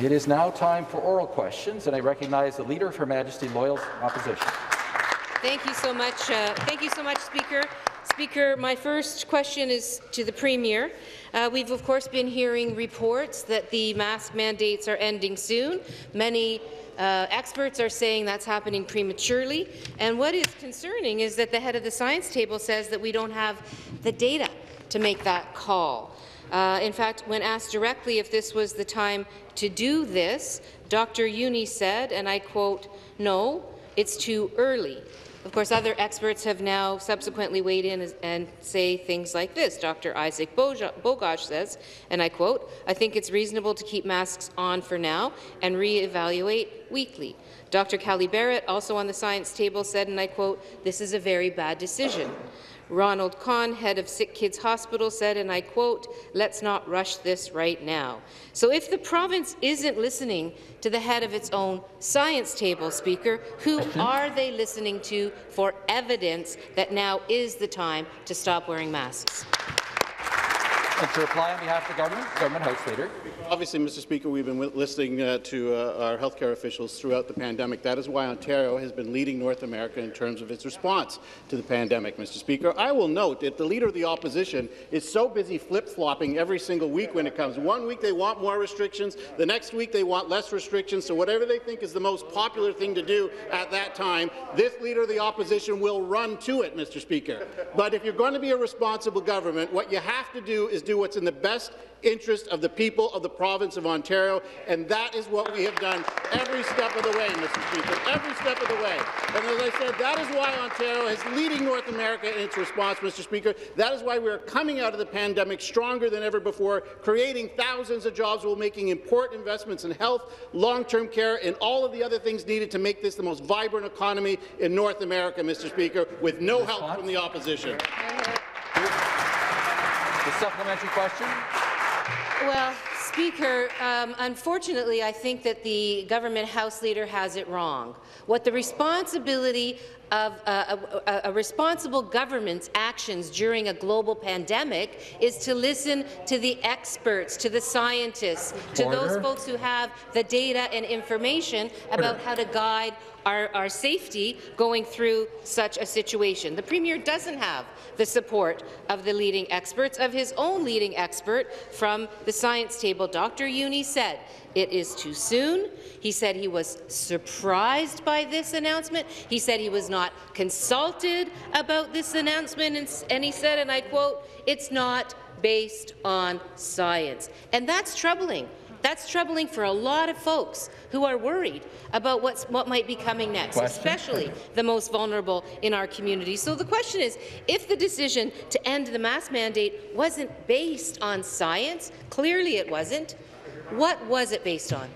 It is now time for oral questions, and I recognize the Leader of Her Majesty Loyal Opposition. Thank you so much. Uh, thank you so much, Speaker. Speaker, my first question is to the Premier. Uh, we've, of course, been hearing reports that the mask mandates are ending soon. Many uh, experts are saying that's happening prematurely. And what is concerning is that the head of the science table says that we don't have the data to make that call. Uh, in fact, when asked directly if this was the time to do this, Dr. Jüni said, and I quote, no, it's too early. Of course, other experts have now subsequently weighed in and say things like this. Dr. Isaac Bogoch says, and I quote, I think it's reasonable to keep masks on for now and re-evaluate weekly. Dr. Kali Barrett, also on the science table, said, and I quote, this is a very bad decision. Ronald Cohn, head of Sick Kids Hospital, said, and I quote, let's not rush this right now. So if the province isn't listening to the head of its own science table, Speaker, who are they listening to for evidence that now is the time to stop wearing masks? And to reply on behalf of the government, Government House Leader. Obviously, Mr. Speaker, we've been listening uh, to uh, our healthcare officials throughout the pandemic. That is why Ontario has been leading North America in terms of its response to the pandemic, Mr. Speaker. I will note that the Leader of the Opposition is so busy flip-flopping every single week when it comes. One week they want more restrictions, the next week they want less restrictions, so whatever they think is the most popular thing to do at that time, this Leader of the Opposition will run to it, Mr. Speaker. But if you're going to be a responsible government, what you have to do is do what's in the best interest of the people of the province of Ontario, and that is what we have done every step of the way, Mr. Speaker, every step of the way. And as I said, that is why Ontario is leading North America in its response, Mr. Speaker. That is why we are coming out of the pandemic stronger than ever before, creating thousands of jobs while making important investments in health, long-term care, and all of the other things needed to make this the most vibrant economy in North America, Mr. Speaker, with no help from the opposition. The supplementary question. Well, Speaker, um, unfortunately, I think that the government House Leader has it wrong. What the responsibility of uh, a, a, responsible government's actions during a global pandemic is to listen to the experts, to the scientists, to Order. those folks who have the data and information Order. about how to guide our, our safety going through such a situation. The Premier doesn't have the support of the leading experts, of his own leading expert from the science table. Dr. Jüni said it is too soon. He said he was surprised by this announcement. He said he was not consulted about this announcement, and, and he said, and I quote, it's not based on science. And that's troubling that's troubling for a lot of folks who are worried about what's, what might be coming next, question? especially the most vulnerable in our community. So the question is, if the decision to end the mask mandate wasn't based on science, clearly it wasn't, what was it based on?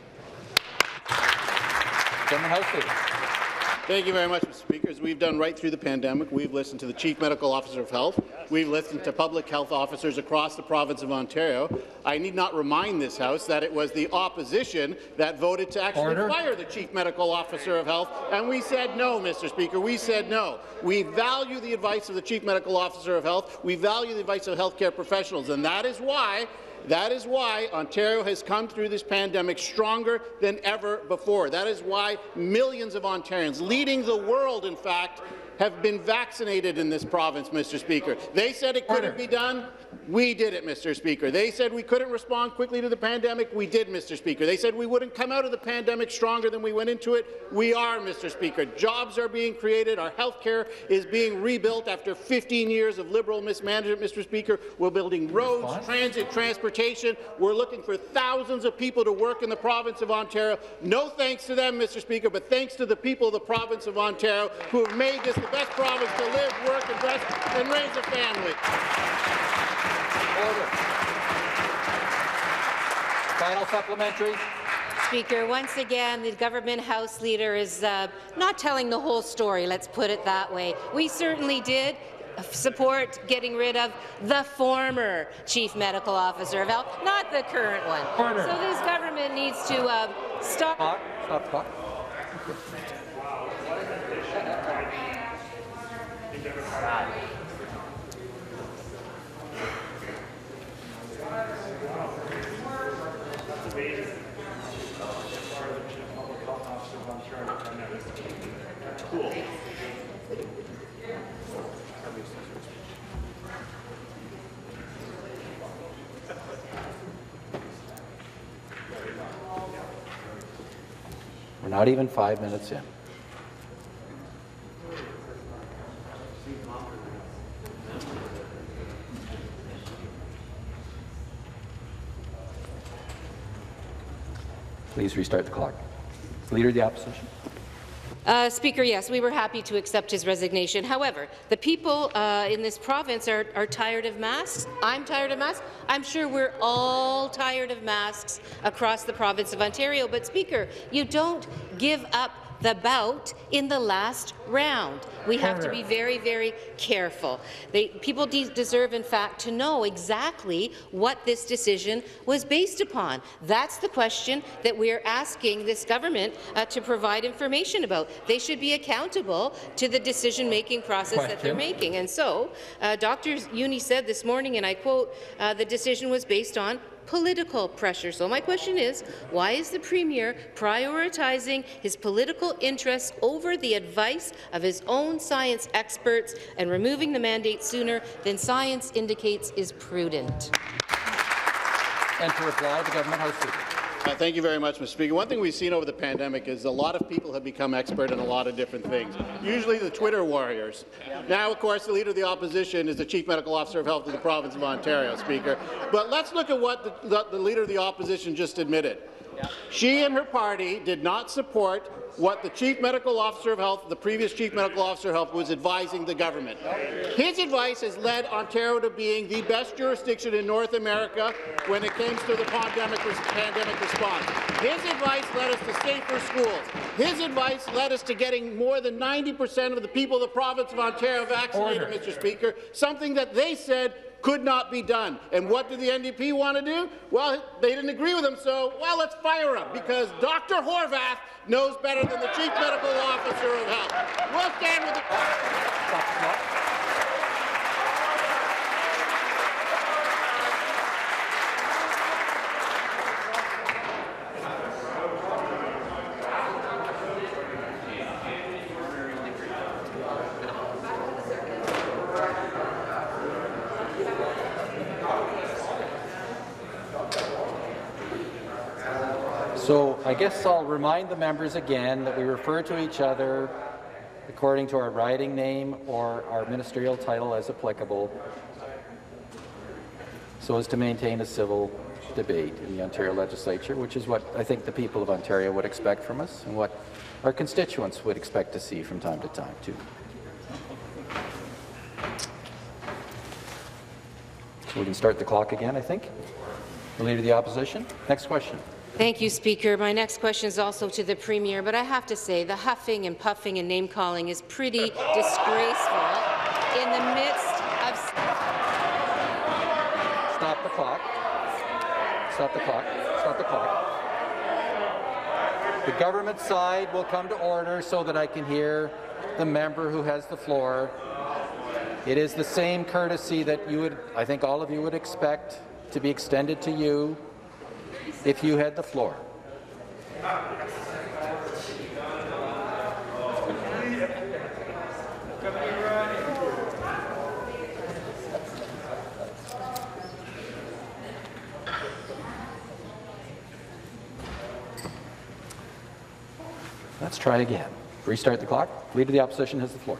Thank you very much, Mr. Speaker. As we've done right through the pandemic, we've listened to the Chief Medical Officer of Health. We've listened to public health officers across the province of Ontario. I need not remind this House that it was the opposition that voted to actually Order. fire the Chief Medical Officer of Health, and we said no, Mr. Speaker. We said no. We value the advice of the Chief Medical Officer of Health. We value the advice of healthcare professionals, and that is why that is why Ontario has come through this pandemic stronger than ever before. That is why millions of Ontarians, leading the world, in fact, have been vaccinated in this province, Mr. Speaker. They said it couldn't be done. We did it, Mr. Speaker. They said we couldn't respond quickly to the pandemic. We did, Mr. Speaker. They said we wouldn't come out of the pandemic stronger than we went into it. We are, Mr. Speaker. Jobs are being created. Our health care is being rebuilt after 15 years of Liberal mismanagement, Mr. Speaker. We're building roads, transit, transportation. We're looking for thousands of people to work in the province of Ontario. No thanks to them, Mr. Speaker, but thanks to the people of the province of Ontario who have made this the best province to live, work, and, rest, and raise a family. Order. Final supplementary. Speaker, once again, the government House Leader is uh, not telling the whole story, let's put it that way. We certainly did support getting rid of the former Chief Medical Officer of Health, not the current one. Order. So this government needs to uh, stop. Stop. Stop. Stop. We're not even five minutes in. Please restart the clock. Leader of the Opposition. Uh, Speaker, yes, we were happy to accept his resignation. However, the people uh, in this province are, are tired of masks. I'm tired of masks. I'm sure we're all tired of masks across the province of Ontario. But, Speaker, you don't give up the bout in the last round. We have to be very, very careful. They, people de deserve, in fact, to know exactly what this decision was based upon. That's the question that we're asking this government uh, to provide information about. They should be accountable to the decision-making process that they're making. And so, uh, Dr. Jüni said this morning, and I quote, uh, the decision was based on political pressure. So my question is, why is the Premier prioritizing his political interests over the advice of his own science experts and removing the mandate sooner than science indicates is prudent? And to reply, the Government House Leader. Uh, Thank you very much, Mr. Speaker. One thing we've seen over the pandemic is a lot of people have become expert in a lot of different things, usually the Twitter warriors. Now, of course, the Leader of the Opposition is the Chief Medical Officer of Health of the province of Ontario, Speaker. But let's look at what the, the, the Leader of the Opposition just admitted. She and her party did not support what the Chief Medical Officer of Health, the previous Chief Medical Officer of Health, was advising the government. His advice has led Ontario to being the best jurisdiction in North America when it comes to the pandemic, pandemic response. His advice led us to safer schools. His advice led us to getting more than 90 percent of the people of the province of Ontario vaccinated, Order. Mr. Speaker, something that they said could not be done. And what did the NDP want to do? Well, they didn't agree with him, so, well, let's fire him, because Dr. Horvath knows better than the Chief Medical Officer of Health. We'll stand with the... I guess I'll remind the members again that we refer to each other according to our riding name or our ministerial title as applicable, so as to maintain a civil debate in the Ontario legislature, which is what I think the people of Ontario would expect from us and what our constituents would expect to see from time to time, too. So we can start the clock again, I think. The Leader of the Opposition. Next question. Thank you, Speaker. My next question is also to the Premier, but I have to say the huffing and puffing and name-calling is pretty disgraceful in the midst of... Stop the clock. Stop the clock. Stop the clock. The government side will come to order so that I can hear the member who has the floor. It is the same courtesy that you would, I think all of you would expect to be extended to you if you had the floor. Let's try again. Restart the clock. Leader of the Opposition has the floor.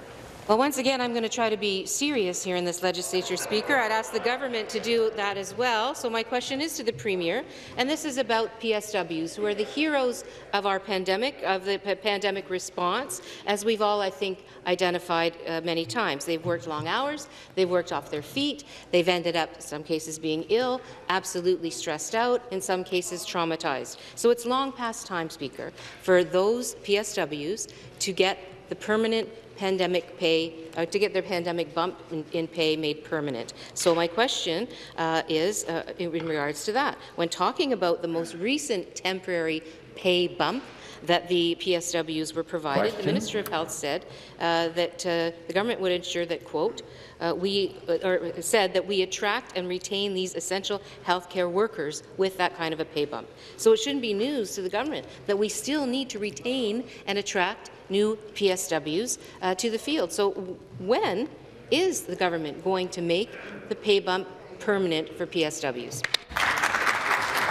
Well, once again, I'm going to try to be serious here in this legislature, Speaker. I'd ask the government to do that as well. So my question is to the Premier, and this is about PSWs, who are the heroes of our pandemic, of the pandemic response, as we've all, I think, identified uh, many times. They've worked long hours, they've worked off their feet, they've ended up, in some cases, being ill, absolutely stressed out, in some cases traumatized. So it's long past time, Speaker, for those PSWs to get the permanent pandemic pay, uh, to get their pandemic bump in, in pay made permanent. So my question uh, is, uh, in, in regards to that, when talking about the most recent temporary pay bump that the PSWs were provided, Question? the Minister of Health said uh, that uh, the government would ensure that, quote, uh, we uh, or said that we attract and retain these essential healthcare workers with that kind of a pay bump. So it shouldn't be news to the government that we still need to retain and attract new PSWs uh, to the field. So when is the government going to make the pay bump permanent for PSWs?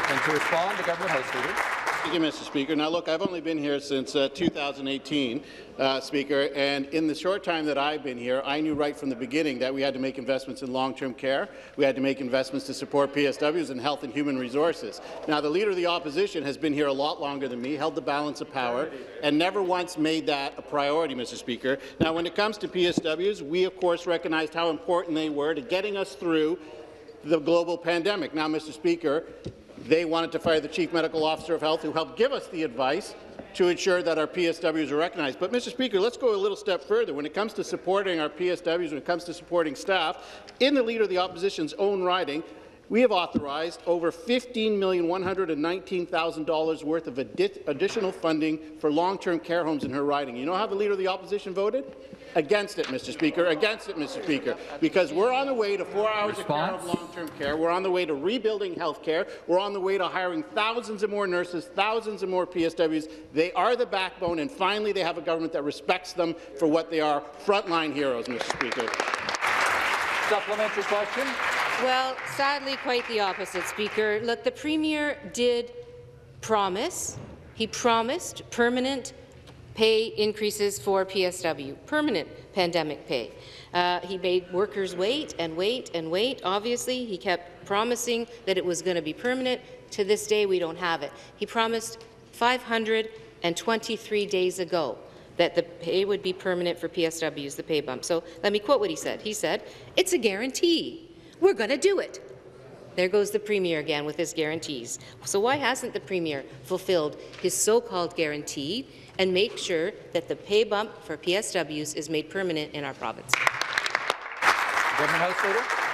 And to respond, the government House. Thank you, Mr. Speaker. Now, look, I've only been here since uh, 2018, uh, Speaker, and in the short time that I've been here, I knew right from the beginning that we had to make investments in long-term care. We had to make investments to support PSWs and health and human resources. Now, the Leader of the Opposition has been here a lot longer than me, held the balance of power, and never once made that a priority, Mr. Speaker. Now, when it comes to PSWs, we, of course, recognized how important they were to getting us through the global pandemic. Now, Mr. Speaker, they wanted to fire the Chief Medical Officer of Health, who helped give us the advice to ensure that our PSWs are recognized. But, Mr. Speaker, let's go a little step further. When it comes to supporting our PSWs, when it comes to supporting staff, in the Leader of the Opposition's own riding, we have authorized over $15,119,000 worth of additional funding for long-term care homes in her riding. You know how the Leader of the Opposition voted? Against it, Mr. Speaker. Against it, Mr. Speaker. Because we're on the way to four hours Response? of of long-term care. We're on the way to rebuilding health care. We're on the way to hiring thousands of more nurses, thousands of more PSWs. They are the backbone, and finally they have a government that respects them for what they are, frontline heroes, Mr. Speaker. Supplementary question. Well, sadly, quite the opposite, Speaker. Look, the Premier did promise, he promised permanent pay increases for PSW, permanent pandemic pay. Uh, he made workers wait and wait and wait. Obviously, he kept promising that it was going to be permanent. To this day, we don't have it. He promised 523 days ago that the pay would be permanent for PSWs, the pay bump. So let me quote what he said. He said, it's a guarantee. We're going to do it. There goes the Premier again with his guarantees. So why hasn't the Premier fulfilled his so-called guarantee and make sure that the pay bump for PSWs is made permanent in our province? Government House Leader.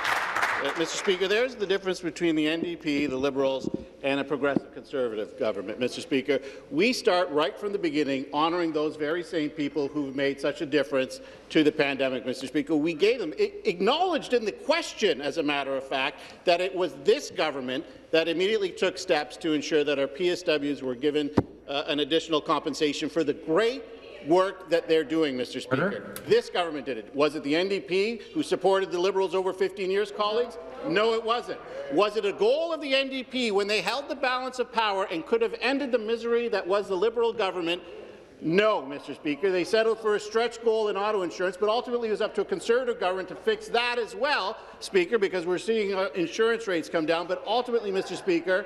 Uh, Mr. Speaker, there's the difference between the NDP, the Liberals, and a progressive Conservative government, Mr. Speaker. We start right from the beginning honouring those very same people who've made such a difference to the pandemic, Mr. Speaker. We gave them, acknowledged in the question, as a matter of fact, that it was this government that immediately took steps to ensure that our PSWs were given uh, an additional compensation for the great work that they're doing, Mr. Speaker. Order. This government did it. Was it the NDP who supported the Liberals over 15 years, colleagues? No, it wasn't. Was it a goal of the NDP when they held the balance of power and could have ended the misery that was the Liberal government? No, Mr. Speaker. They settled for a stretch goal in auto insurance, but ultimately it was up to a Conservative government to fix that as well, Speaker, because we're seeing uh, insurance rates come down. But ultimately, Mr. Speaker,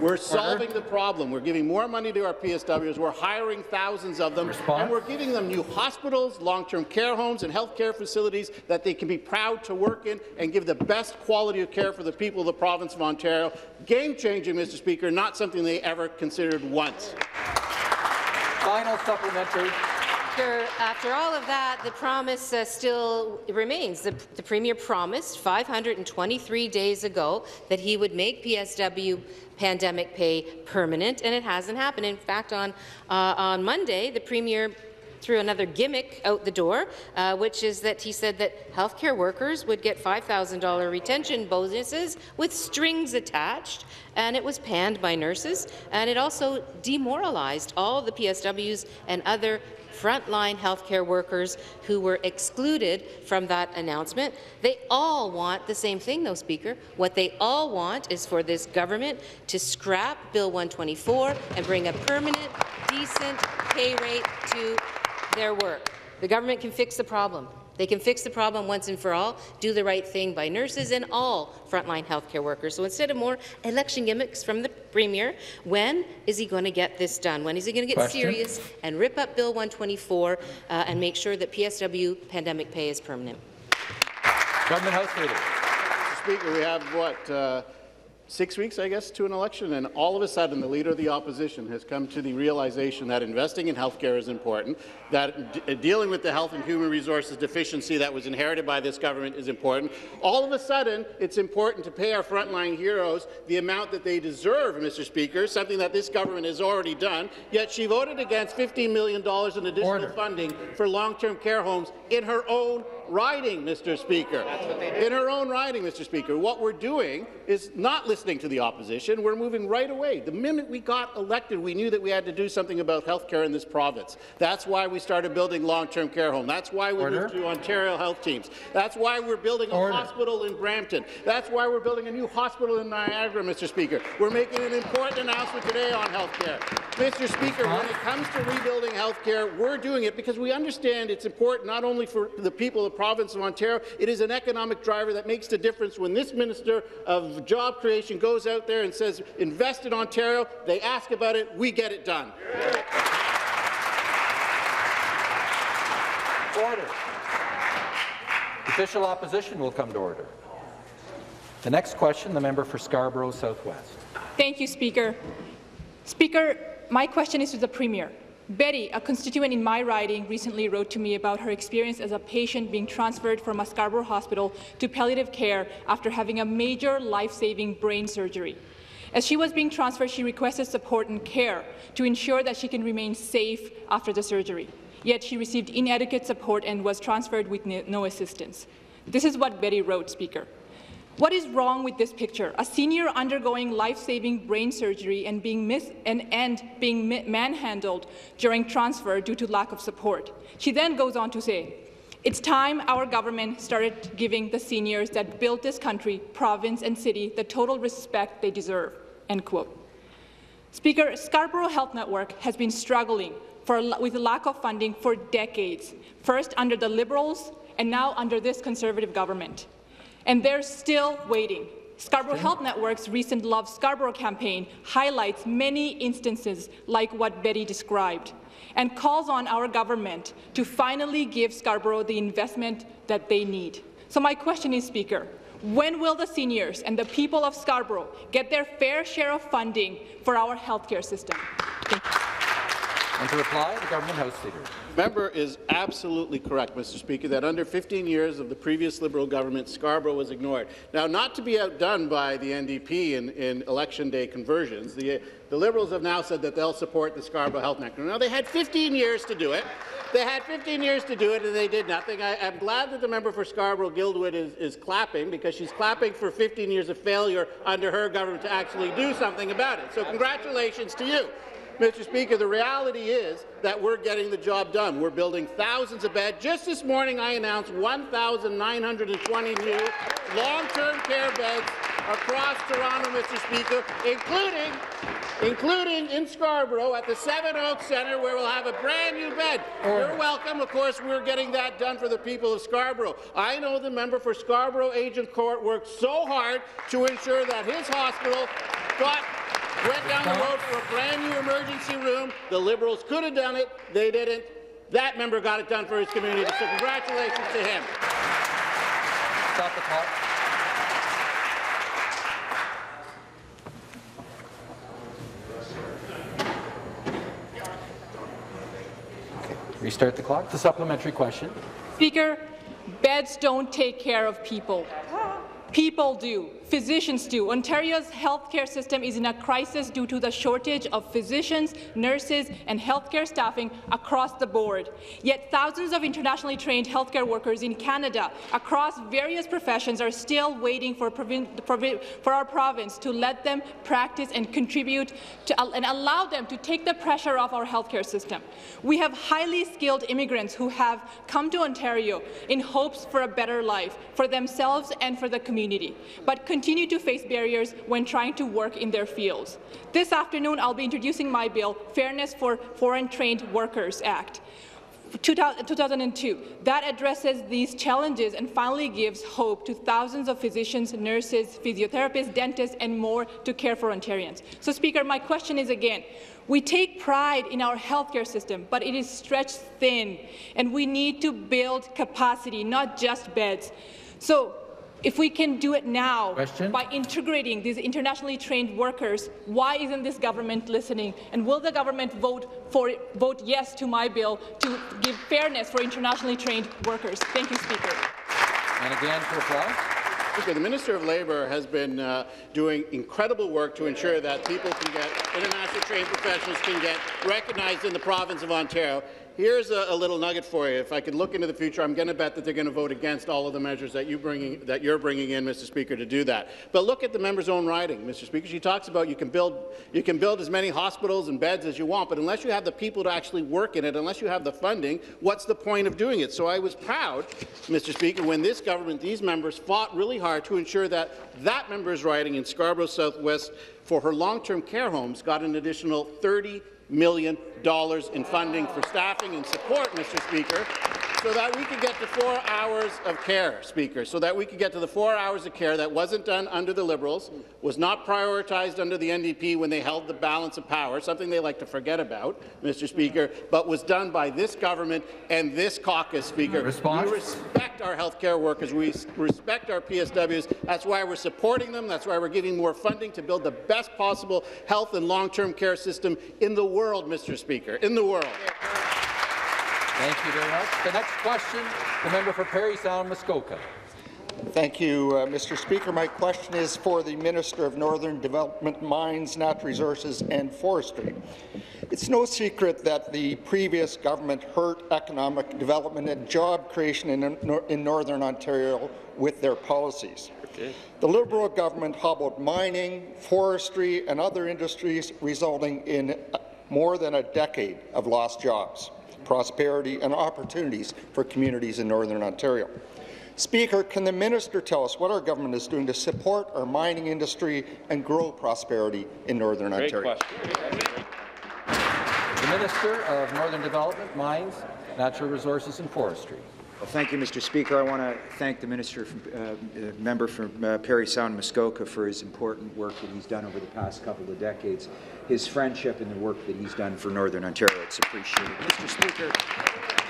we're solving the problem. We're giving more money to our PSWs. We're hiring thousands of them. Response? And we're giving them new hospitals, long-term care homes, and health care facilities that they can be proud to work in and give the best quality of care for the people of the province of Ontario. Game-changing, Mr. Speaker, not something they ever considered once. Final supplementary. After, all of that, the promise uh, still remains. The, the Premier promised 523 days ago that he would make PSW pandemic pay permanent, and it hasn't happened. In fact, on, uh, on Monday, the Premier threw another gimmick out the door, uh, which is that he said that healthcare workers would get $5,000 retention bonuses with strings attached, and it was panned by nurses, and it also demoralized all the PSWs and other frontline healthcare workers who were excluded from that announcement. They all want the same thing, though, Speaker. What they all want is for this government to scrap Bill 124 and bring a permanent, decent pay rate to their work. The government can fix the problem. They can fix the problem once and for all, do the right thing by nurses and all frontline healthcare workers. So instead of more election gimmicks from the Premier, when is he going to get this done? When is he going to get Question? serious and rip up Bill 124 uh, and make sure that PSW pandemic pay is permanent? Government House Leader. Mr. Speaker, we have what? Uh, six weeks, I guess, to an election, and all of a sudden the leader of the opposition has come to the realization that investing in healthcare is important, that uh, dealing with the health and human resources deficiency that was inherited by this government is important. All of a sudden, it's important to pay our frontline heroes the amount that they deserve, Mr. Speaker, something that this government has already done, yet she voted against $15 million in additional Order. funding for long-term care homes in her own riding, Mr. Speaker. In her own riding, Mr. Speaker. What we're doing is not listening to the opposition. We're moving right away. The minute we got elected, we knew that we had to do something about health care in this province. That's why we started building long-term care homes. That's why we Order. moved to Ontario health teams. That's why we're building a Order. hospital in Brampton. That's why we're building a new hospital in Niagara, Mr. Speaker. We're making an important announcement today on health care. Mr. Speaker, when it comes to rebuilding health care, we're doing it because we understand it's important not only for the people of the province of Ontario, it is an economic driver that makes the difference when this Minister of Job Creation goes out there and says, invest in Ontario, they ask about it, we get it done. Order. Official opposition will come to order. The next question, the member for Scarborough Southwest. Thank you, Speaker. Speaker, my question is to the Premier. Betty, a constituent in my riding, recently wrote to me about her experience as a patient being transferred from a Scarborough hospital to palliative care after having a major life-saving brain surgery. As she was being transferred, she requested support and care to ensure that she can remain safe after the surgery. Yet she received inadequate support and was transferred with no assistance. This is what Betty wrote, Speaker. What is wrong with this picture? A senior undergoing life-saving brain surgery and being, and, and being manhandled during transfer due to lack of support. She then goes on to say, it's time our government started giving the seniors that built this country, province and city the total respect they deserve, end quote. Speaker, Scarborough Health Network has been struggling for, with lack of funding for decades, first under the Liberals and now under this Conservative government. And they're still waiting. Scarborough Health Network's recent Love Scarborough campaign highlights many instances like what Betty described and calls on our government to finally give Scarborough the investment that they need. So my question is, Speaker, when will the seniors and the people of Scarborough get their fair share of funding for our healthcare system? And to reply, the government House Leader. member is absolutely correct, Mr. Speaker, that under 15 years of the previous Liberal government, Scarborough was ignored. Now, not to be outdone by the NDP in, in election day conversions, the, the Liberals have now said that they'll support the Scarborough Health Network. Now, they had 15 years to do it. They had 15 years to do it, and they did nothing. I, am glad that the member for Scarborough Guildwood is, is clapping, because she's clapping for 15 years of failure under her government to actually do something about it. So congratulations to you. Mr. Speaker, the reality is that we're getting the job done. We're building thousands of beds. Just this morning, I announced 1,920 new long-term care beds across Toronto, Mr. Speaker, including, including in Scarborough at the Seven Oaks Centre, where we'll have a brand new bed. You're oh. welcome. Of course, we're getting that done for the people of Scarborough. I know the member for Scarborough Agincourt worked so hard to ensure that his hospital got went down the road for a brand new emergency room. The Liberals could have done it. They didn't. That member got it done for his community. So congratulations to him. Stop the clock. Restart the clock. The supplementary question. Speaker, beds don't take care of people. People do. Physicians do. Ontario's healthcare system is in a crisis due to the shortage of physicians, nurses, and healthcare staffing across the board. Yet thousands of internationally trained healthcare workers in Canada across various professions are still waiting for, for our province to let them practice and contribute to, and allow them to take the pressure off our healthcare system. We have highly skilled immigrants who have come to Ontario in hopes for a better life for themselves and for the community, but continue to face barriers when trying to work in their fields. This afternoon, I'll be introducing my bill, Fairness for Foreign Trained Workers Act. 2002 that addresses these challenges and finally gives hope to thousands of physicians, nurses, physiotherapists, dentists, and more to care for Ontarians. So, Speaker, my question is again, we take pride in our healthcare system, but it is stretched thin, and we need to build capacity, not just beds. So, If we can do it now Question? by integrating these internationally trained workers, why isn't this government listening? And will the government vote for vote yes to my bill to give fairness for internationally trained workers? Thank you, Speaker. And again, for applause. Speaker, the Minister of Labour has been uh, doing incredible work to ensure that people can get, international trained professionals can get recognized in the province of Ontario. Here's a, a little nugget for you. If I could look into the future, I'm going to bet that they're going to vote against all of the measures that, you bringing, that you're bringing in, Mr. Speaker, to do that. But look at the member's own writing, Mr. Speaker. She talks about you can build you can build as many hospitals and beds as you want, but unless you have the people to actually work in it, unless you have the funding, what's the point of doing it? So I was proud, Mr. Speaker, when this government, these members fought really hard to ensure that that member's writing in Scarborough Southwest for her long-term care homes got an additional 30 million in funding for staffing and support, Mr. Speaker, so that we could get to four hours of care, Speaker, so that we could get to the four hours of care that wasn't done under the Liberals, was not prioritized under the NDP when they held the balance of power, something they like to forget about, Mr. Speaker, but was done by this government and this caucus, Speaker. Response? We respect our health care workers. We respect our PSWs. That's why we're supporting them. That's why we're giving more funding to build the best possible health and long-term care system in the world, Mr. Speaker, in the world. Thank you very much. The next question, the member for Parry Sound, Muskoka. Thank you, uh, Mr. Speaker. My question is for the Minister of Northern Development, Mines, Natural Resources and Forestry. It's no secret that the previous government hurt economic development and job creation in, in Northern Ontario with their policies. Okay. The Liberal government hobbled mining, forestry and other industries, resulting in more than a decade of lost jobs, prosperity and opportunities for communities in Northern Ontario. Speaker, can the minister tell us what our government is doing to support our mining industry and grow prosperity in Northern Great Ontario? question. The Minister of Northern Development, Mines, Natural Resources and Forestry. Well, thank you, Mr. Speaker. I want to thank the minister, from, uh, member from uh, Parry Sound, Muskoka, for his important work that he's done over the past couple of decades. His friendship and the work that he's done for Northern Ontario, it's appreciated. Mr. Speaker,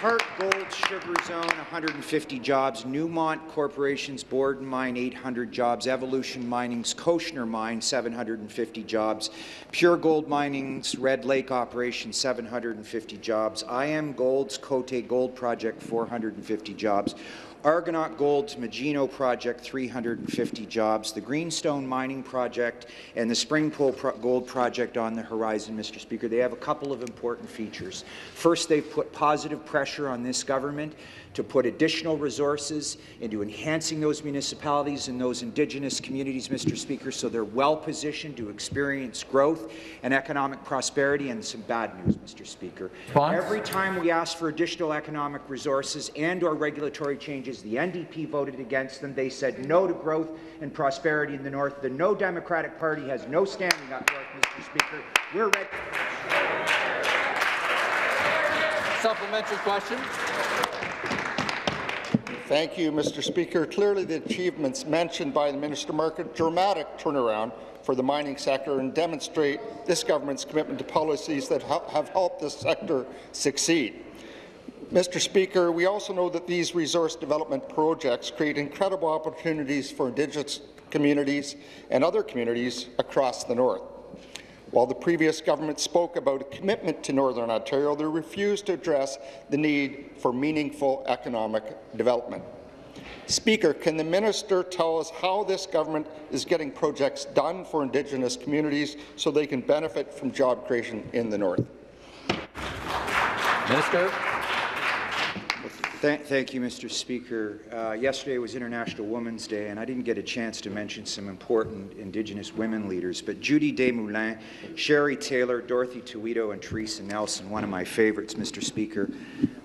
Harte Gold Sugar Zone, 150 jobs. Newmont Corporation's Borden Mine, 800 jobs. Evolution Mining's Koshner Mine, 750 jobs. Pure Gold Mining's Red Lake operation, 750 jobs. IAMGOLD's Cote Gold Project, 450 jobs. Argonaut Gold's Magino project, 350 jobs. The Greenstone Mining project and the Springpole pro Gold project on the horizon, Mr. Speaker. They have a couple of important features. First, they've put positive pressure on this government to put additional resources into enhancing those municipalities and those Indigenous communities, Mr. Speaker, so they're well positioned to experience growth and economic prosperity. And some bad news, Mr. Speaker. Response? Every time we ask for additional economic resources and or regulatory changes, the NDP voted against them. They said no to growth and prosperity in the North. The No Democratic Party has no standing up north, Mr. Speaker. We're ready. Supplementary question. Thank you, Mr. Speaker. Clearly, the achievements mentioned by the minister mark a dramatic turnaround for the mining sector and demonstrate this government's commitment to policies that have helped this sector succeed. Mr. Speaker, we also know that these resource development projects create incredible opportunities for Indigenous communities and other communities across the North. While the previous government spoke about a commitment to Northern Ontario, they refused to address the need for meaningful economic development. Speaker, can the minister tell us how this government is getting projects done for Indigenous communities so they can benefit from job creation in the North? Minister. Thank, thank you, Mr. Speaker. Uh, yesterday was International Women's Day, and I didn't get a chance to mention some important Indigenous women leaders, but Judy Desmoulin, Sherry Taylor, Dorothy Toledo, and Teresa Nelson, one of my favorites, Mr. Speaker.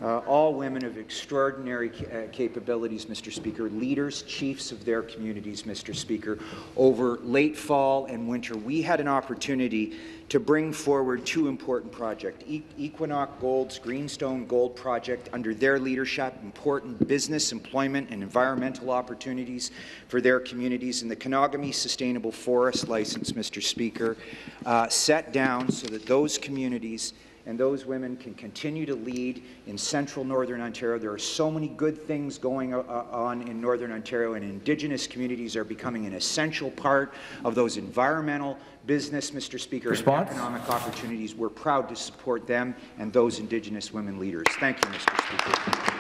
Uh, all women of extraordinary ca uh, capabilities, Mr. Speaker, leaders, chiefs of their communities, Mr. Speaker. Over late fall and winter, we had an opportunity to bring forward two important projects. E Equinox Gold's Greenstone Gold Project, under their leadership, important business, employment, and environmental opportunities for their communities, and the Kenogami Sustainable Forest License, Mr. Speaker, uh, set down so that those communities and those women can continue to lead in central Northern Ontario. There are so many good things going on in Northern Ontario, and Indigenous communities are becoming an essential part of those environmental, business, Mr. Speaker, Response? and economic opportunities. We're proud to support them and those Indigenous women leaders. Thank you, Mr. Speaker.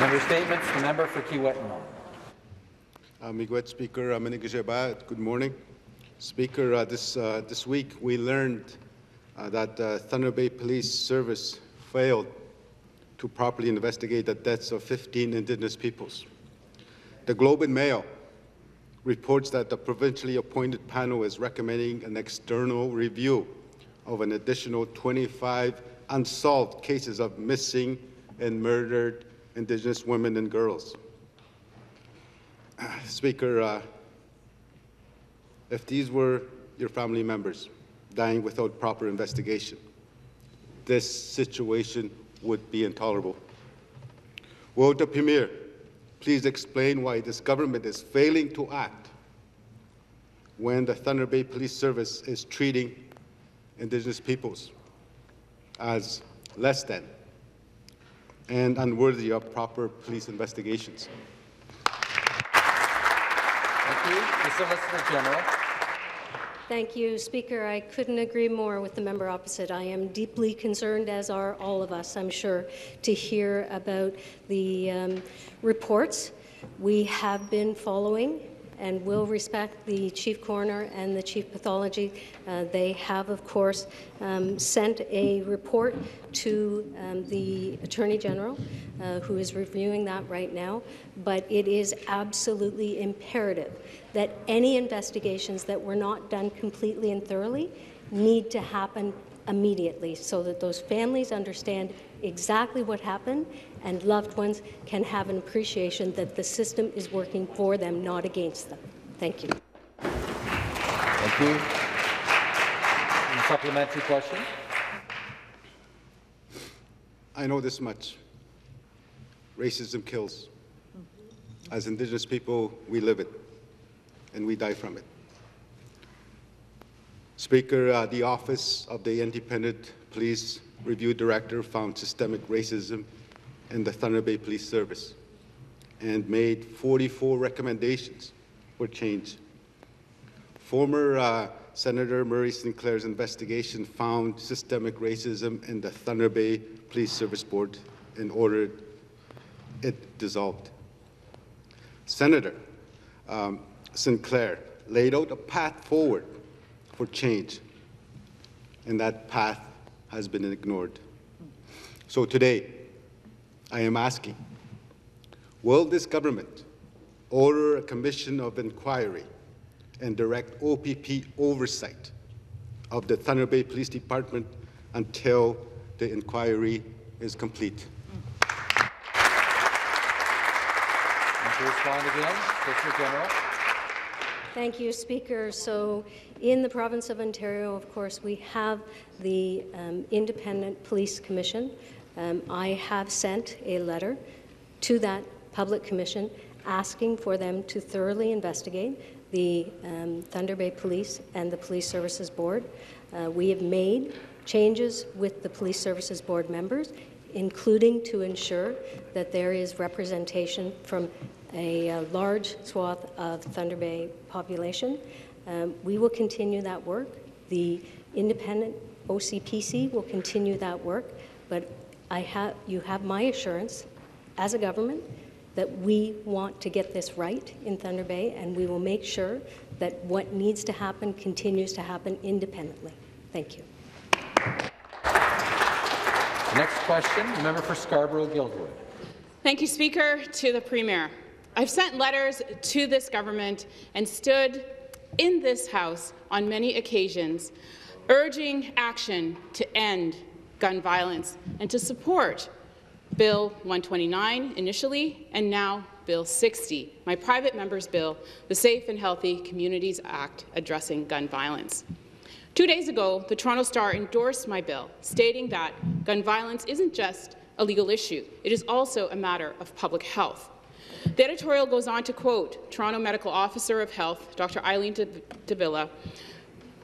Member statements. The member for Kiiwetinoong. Uh, Miigwech Speaker uh, Minigajaba, good morning. Speaker, uh, this, uh, this week we learned that uh, Thunder Bay Police Service failed to properly investigate the deaths of 15 Indigenous peoples. The Globe and Mail reports that the provincially appointed panel is recommending an external review of an additional 25 unsolved cases of missing and murdered Indigenous women and girls. Speaker, uh, if these were your family members dying without proper investigation, this situation would be intolerable. Will the Premier please explain why this government is failing to act when the Thunder Bay Police Service is treating Indigenous peoples as less than and unworthy of proper police investigations? Thank you. The Solicitor General. Thank you, Speaker. I couldn't agree more with the member opposite. I am deeply concerned, as are all of us, I'm sure, to hear about the um, reports we have been following and will respect the chief coroner and the chief pathology. Uh, they have, of course, um, sent a report to um, the attorney general, uh, who is reviewing that right now. But it is absolutely imperative that any investigations that were not done completely and thoroughly need to happen immediately so that those families understand exactly what happened and loved ones can have an appreciation that the system is working for them, not against them. Thank you. Thank you. And supplementary question. I know this much. Racism kills. As Indigenous people, we live it, and we die from it. Speaker, uh, the Office of the Independent Police Review Director found systemic racism in the Thunder Bay Police Service and made 44 recommendations for change. Former uh, Senator Murray Sinclair's investigation found systemic racism in the Thunder Bay Police Service Board and ordered it dissolved. Senator um, Sinclair laid out a path forward for change, and that path has been ignored. So today, I am asking, will this government order a commission of inquiry and direct OPP oversight of the Thunder Bay Police Department until the inquiry is complete? And to respond again, Solicitor General. Thank you, Speaker. So, in the province of Ontario, of course, we have the um, Independent Police Commission. Um, I have sent a letter to that public commission asking for them to thoroughly investigate the um, Thunder Bay Police and the Police Services Board. Uh, we have made changes with the Police Services Board members, including to ensure that there is representation from a, uh large swath of Thunder Bay population. Um, we will continue that work. The independent OCPC will continue that work, but I have, you have my assurance as a government that we want to get this right in Thunder Bay, and we will make sure that what needs to happen continues to happen independently. Thank you. Next question, member for Scarborough-Guildwood. Thank you, Speaker. To the Premier. I've sent letters to this government and stood in this House on many occasions urging action to end gun violence and to support Bill 129 initially and now Bill 60, my private member's bill, the Safe and Healthy Communities Act addressing gun violence. Two days ago, the Toronto Star endorsed my bill, stating that gun violence isn't just a legal issue, it is also a matter of public health. The editorial goes on to quote Toronto Medical Officer of Health, Dr. Eileen de Villa,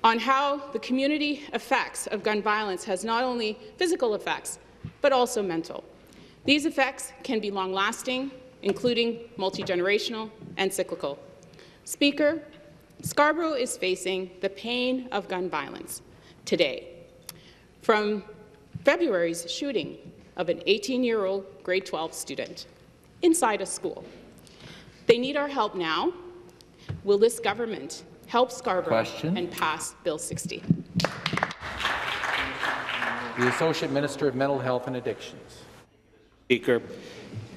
on how the community effects of gun violence has not only physical effects, but also mental. These effects can be long-lasting, including multi-generational and cyclical. Speaker, Scarborough is facing the pain of gun violence today. From February's shooting of an 18-year-old grade 12 student inside a school. They need our help now. Will this government help Scarborough Question. and pass Bill 60? The Associate Minister of Mental Health and Addictions. Speaker.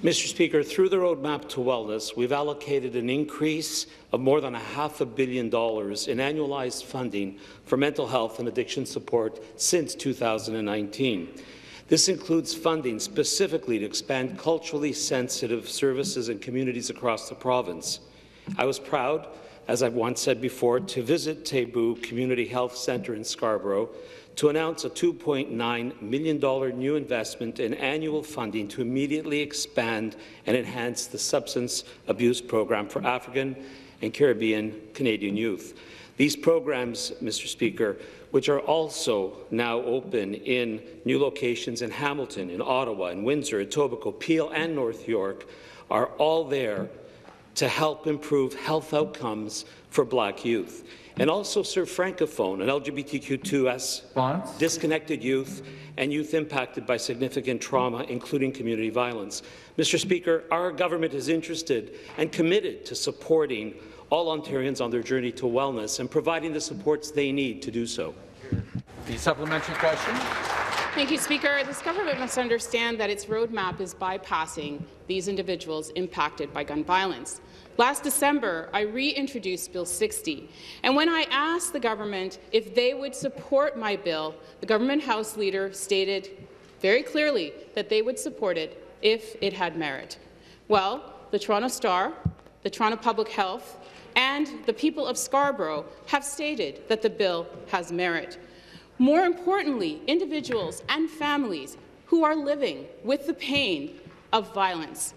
Mr. Speaker, through the Roadmap to Wellness, we've allocated an increase of more than a half a billion dollars in annualized funding for mental health and addiction support since 2019. This includes funding specifically to expand culturally sensitive services in communities across the province. I was proud, as I've once said before, to visit TAIBU Community Health Centre in Scarborough to announce a $2.9 million new investment in annual funding to immediately expand and enhance the substance abuse program for African and Caribbean Canadian youth. These programs, Mr. Speaker, which are also now open in new locations in Hamilton, in Ottawa, in Windsor, Etobicoke, Peel and North York, are all there to help improve health outcomes for Black youth and also serve Francophone and LGBTQ2S disconnected youth and youth impacted by significant trauma, including community violence. Mr. Speaker, our government is interested and committed to supporting all Ontarians on their journey to wellness and providing the supports they need to do so. The supplementary question. Thank you, Speaker. This government must understand that its roadmap is bypassing these individuals impacted by gun violence. Last December, I reintroduced Bill 60, and when I asked the government if they would support my bill, the government House leader stated very clearly that they would support it if it had merit. Well, the Toronto Star, the Toronto Public Health, and the people of Scarborough have stated that the bill has merit. More importantly, individuals and families who are living with the pain of violence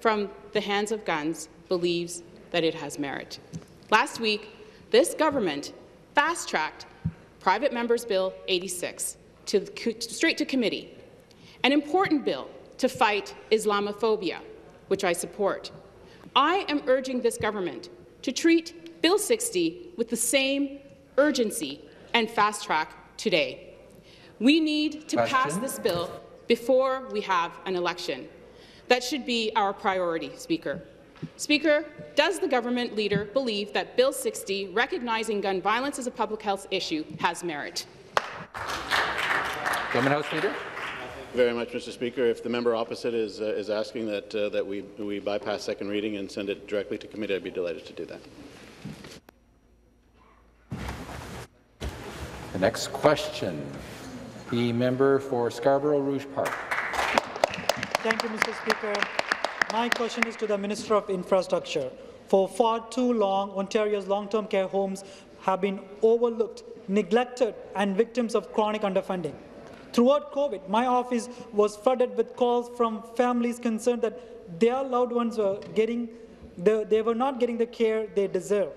from the hands of guns believes that it has merit. Last week, this government fast-tracked Private Members Bill 86 to, straight to committee, an important bill to fight Islamophobia, which I support. I am urging this government to treat Bill 60 with the same urgency and fast-track today. We need to Question. pass this bill before we have an election. That should be our priority, Speaker. Speaker, does the government leader believe that Bill 60, recognizing gun violence as a public health issue, has merit? Government House Leader. Very much, Mr. Speaker. If the member opposite is uh, is asking that uh, that we we bypass second reading and send it directly to committee, I'd be delighted to do that. Next question. The member for Scarborough Rouge Park. Thank you, Mr. Speaker. My question is to the Minister of Infrastructure. For far too long, Ontario's long-term care homes have been overlooked, neglected, and victims of chronic underfunding. Throughout COVID, my office was flooded with calls from families concerned that their loved ones were getting the, they were not getting the care they deserve.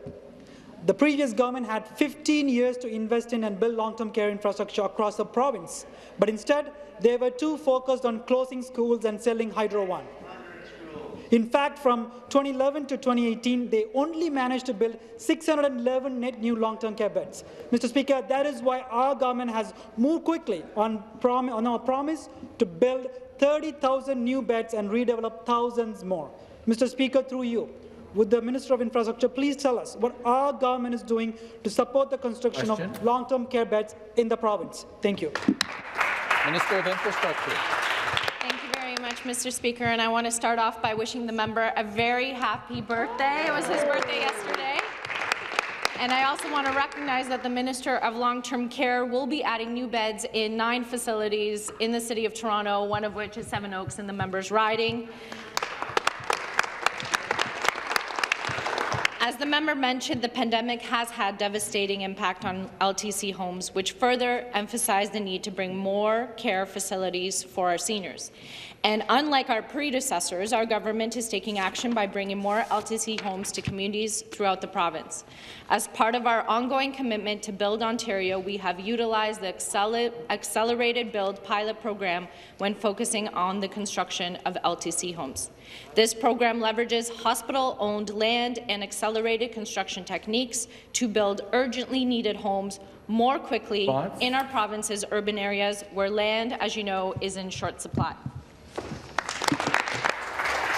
The previous government had 15 years to invest in and build long-term care infrastructure across the province, but instead they were too focused on closing schools and selling Hydro One. In fact, from 2011 to 2018, they only managed to build 611 net new long-term care beds. Mr. Speaker, that is why our government has moved quickly on, prom on our promise to build 30,000 new beds and redevelop thousands more. Mr. Speaker, through you, would the Minister of Infrastructure please tell us what our government is doing to support the construction Question. of long-term care beds in the province? Thank you. Minister of Infrastructure. Thank you very much, Mr. Speaker, and I want to start off by wishing the member a very happy birthday. It was his birthday yesterday. And I also want to recognize that the Minister of Long-Term Care will be adding new beds in nine facilities in the City of Toronto, one of which is Seven Oaks in the member's riding. As the member mentioned, the pandemic has had devastating impact on LTC homes, which further emphasized the need to bring more care facilities for our seniors. And unlike our predecessors, our government is taking action by bringing more LTC homes to communities throughout the province. As part of our ongoing commitment to Build Ontario, we have utilized the Accelerated Build pilot program when focusing on the construction of LTC homes. This program leverages hospital-owned land and accelerated construction techniques to build urgently needed homes more quickly in our province's urban areas where land, as you know, is in short supply.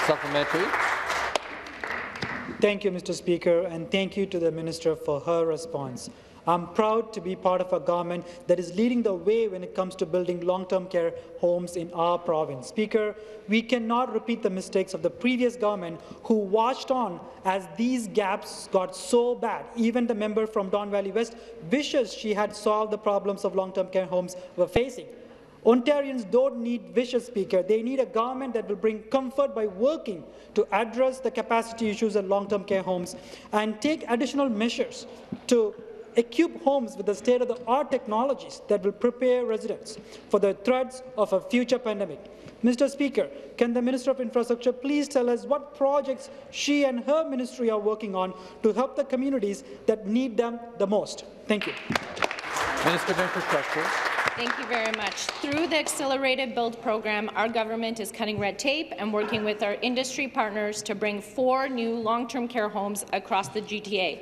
Supplementary. Thank you, Mr. Speaker, and thank you to the Minister for her response. I'm proud to be part of a government that is leading the way when it comes to building long-term care homes in our province. Speaker, we cannot repeat the mistakes of the previous government who watched on as these gaps got so bad. Even the member from Don Valley West wishes she had solved the problems of long-term care homes we're facing. Ontarians don't need vicious speaker. They need a government that will bring comfort by working to address the capacity issues at long-term care homes and take additional measures to equip homes with the state-of-the-art technologies that will prepare residents for the threats of a future pandemic. Mr. Speaker, can the Minister of Infrastructure please tell us what projects she and her ministry are working on to help the communities that need them the most? Thank you. Minister of Infrastructure. Thank you very much. Through the Accelerated Build program, our government is cutting red tape and working with our industry partners to bring four new long-term care homes across the GTA.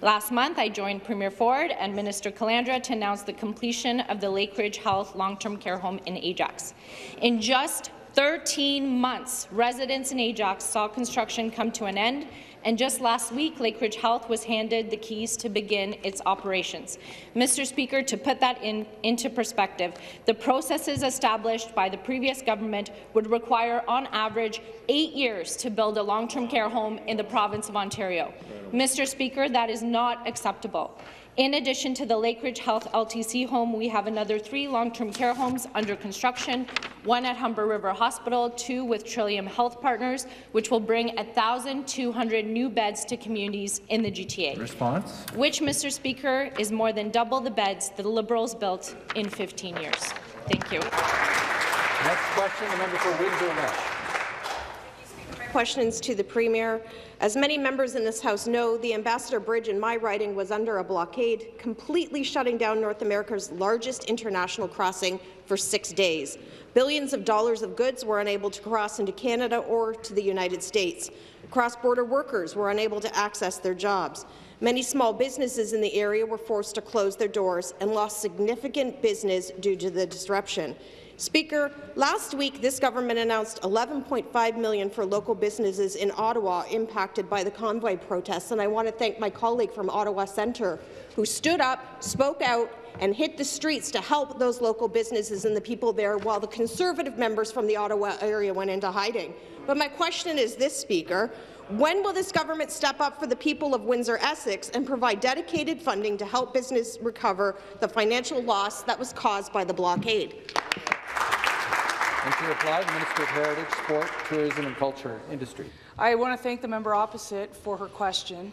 Last month, I joined Premier Ford and Minister Calandra to announce the completion of the Lakeridge Health long-term care home in Ajax. In just 13 months, residents in Ajax saw construction come to an end and just last week, Lakeridge Health was handed the keys to begin its operations. Mr. Speaker, to put that in, into perspective, the processes established by the previous government would require, on average, eight years to build a long-term care home in the province of Ontario. Mr. Speaker, that is not acceptable. In addition to the Lakeridge Health LTC home, we have another three long-term care homes under construction, one at Humber River Hospital, two with Trillium Health Partners, which will bring 1,200 new beds to communities in the GTA. Response? Which, Mr. Speaker, is more than double the beds the Liberals built in 15 years. Thank you. Next question, the member for Windsor West. Questions to the Premier. As many members in this House know, the Ambassador Bridge in my riding was under a blockade, completely shutting down North America's largest international crossing for six days. Billions of dollars of goods were unable to cross into Canada or to the United States. Cross-border workers were unable to access their jobs. Many small businesses in the area were forced to close their doors and lost significant business due to the disruption. Speaker, last week this government announced 11.5 million for local businesses in Ottawa impacted by the convoy protests, and I want to thank my colleague from Ottawa Centre who stood up, spoke out, and hit the streets to help those local businesses and the people there while the Conservative members from the Ottawa area went into hiding. But my question is this, Speaker. When will this government step up for the people of Windsor-Essex and provide dedicated funding to help business recover the financial loss that was caused by the blockade? And to reply, the Minister of Heritage, Sport, Tourism and Culture Industry. I want to thank the member opposite for her question.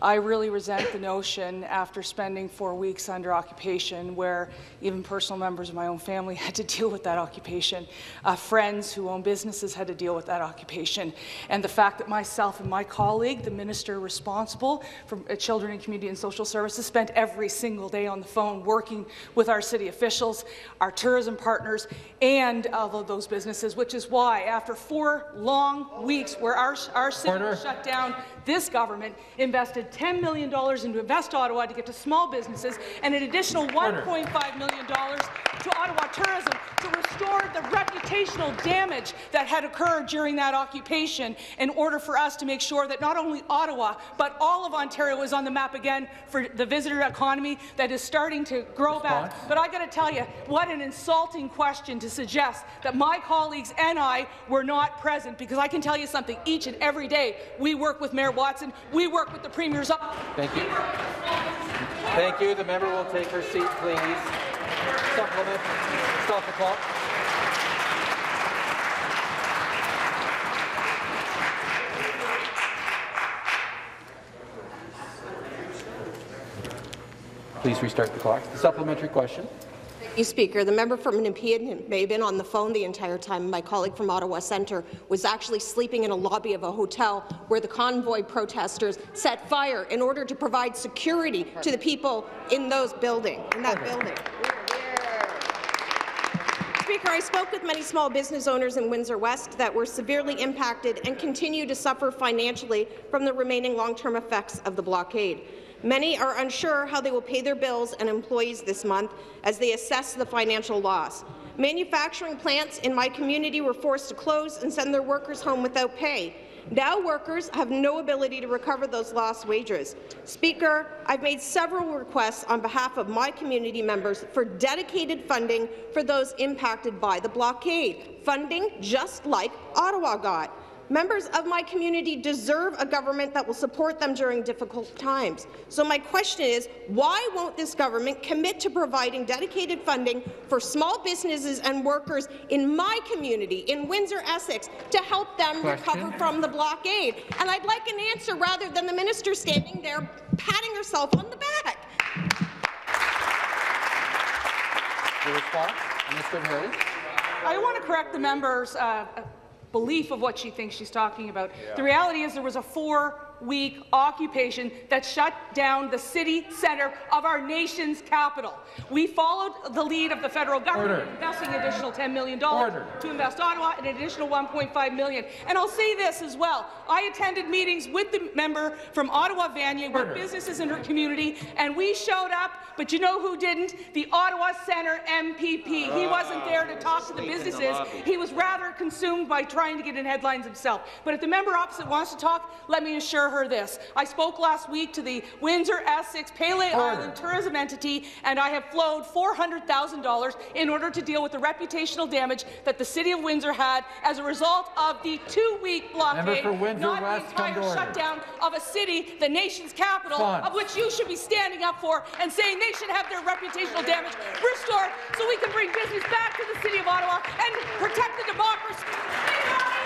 I really resent the notion after spending four weeks under occupation where even personal members of my own family had to deal with that occupation, uh, friends who own businesses had to deal with that occupation, and the fact that myself and my colleague, the minister responsible for uh, Children and Community and Social Services, spent every single day on the phone working with our city officials, our tourism partners, and all of those businesses, which is why after four long weeks where our, our city was shut down, this government invested $10 million into Invest Ottawa to get to small businesses and an additional $1.5 million to Ottawa tourism to restore the reputational damage that had occurred during that occupation in order for us to make sure that not only Ottawa, but all of Ontario is on the map again for the visitor economy that is starting to grow Response. back. But I got to tell you, what an insulting question to suggest that my colleagues and I were not present, because I can tell you something, each and every day we work with Mayor Watson, we work with the up. Thank you. Thank you. The member will take her seat, please. Supplement. Stop the clock. Please restart the clock. The supplementary question. You, Speaker. The member from Nepean may have been on the phone the entire time. My colleague from Ottawa Centre was actually sleeping in a lobby of a hotel where the convoy protesters set fire in order to provide security to the people in those building, in that building. Speaker, I spoke with many small business owners in Windsor West that were severely impacted and continue to suffer financially from the remaining long-term effects of the blockade. Many are unsure how they will pay their bills and employees this month as they assess the financial loss. Manufacturing plants in my community were forced to close and send their workers home without pay. Now workers have no ability to recover those lost wages. Speaker, I've made several requests on behalf of my community members for dedicated funding for those impacted by the blockade, funding just like Ottawa got. Members of my community deserve a government that will support them during difficult times. So my question is, why won't this government commit to providing dedicated funding for small businesses and workers in my community, in Windsor, Essex, to help them Question. recover from the blockade? And I'd like an answer rather than the minister standing there patting herself on the back. The response, Minister of I want to correct the member's uh, belief of what she thinks she's talking about. The reality is there was a four-week occupation that shut down the city centre of our nation's capital. We followed the lead of the federal government, Order. investing additional $10 million Order. to invest Ottawa and an additional 1.5 million. And I'll say this as well. I attended meetings with the member from Ottawa Vanier with businesses in her community, and we showed up, but you know who didn't? The Ottawa Centre MPP. He wasn't there to talk to the businesses. He was rather consumed by trying to get in headlines himself. But if the member opposite wants to talk, let me assure her this. I spoke last week to the Windsor Essex Pelee Island tourism entity, and I have flowed $400,000 in order to deal with the reputational damage that the City of Windsor had as a result of the two-week blockade, for Windsor not West, the entire to order. shutdown of a city, the nation's capital, Fun. of which you should be standing up for and saying they should have their reputational damage restored so we can bring business back to the City of Ottawa and protect the democracy.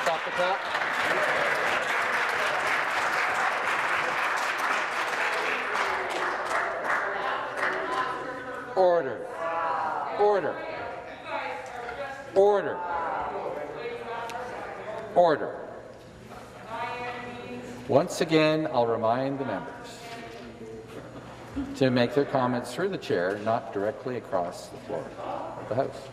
Stop the clock. Order. Order. Order. Order. Once again, I'll remind the members to make their comments through the chair, not directly across the floor of the House.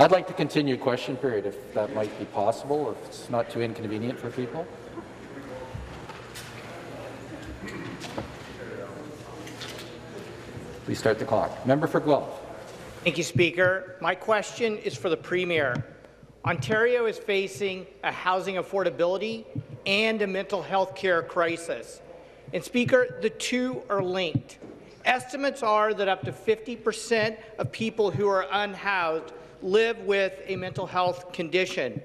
I'd like to continue question period if that might be possible, if it's not too inconvenient for people. Please start the clock. Member for Guelph. Thank you, Speaker. My question is for the Premier. Ontario is facing a housing affordability and a mental health care crisis. And, Speaker, the two are linked. Estimates are that up to 50% of people who are unhoused live with a mental health condition.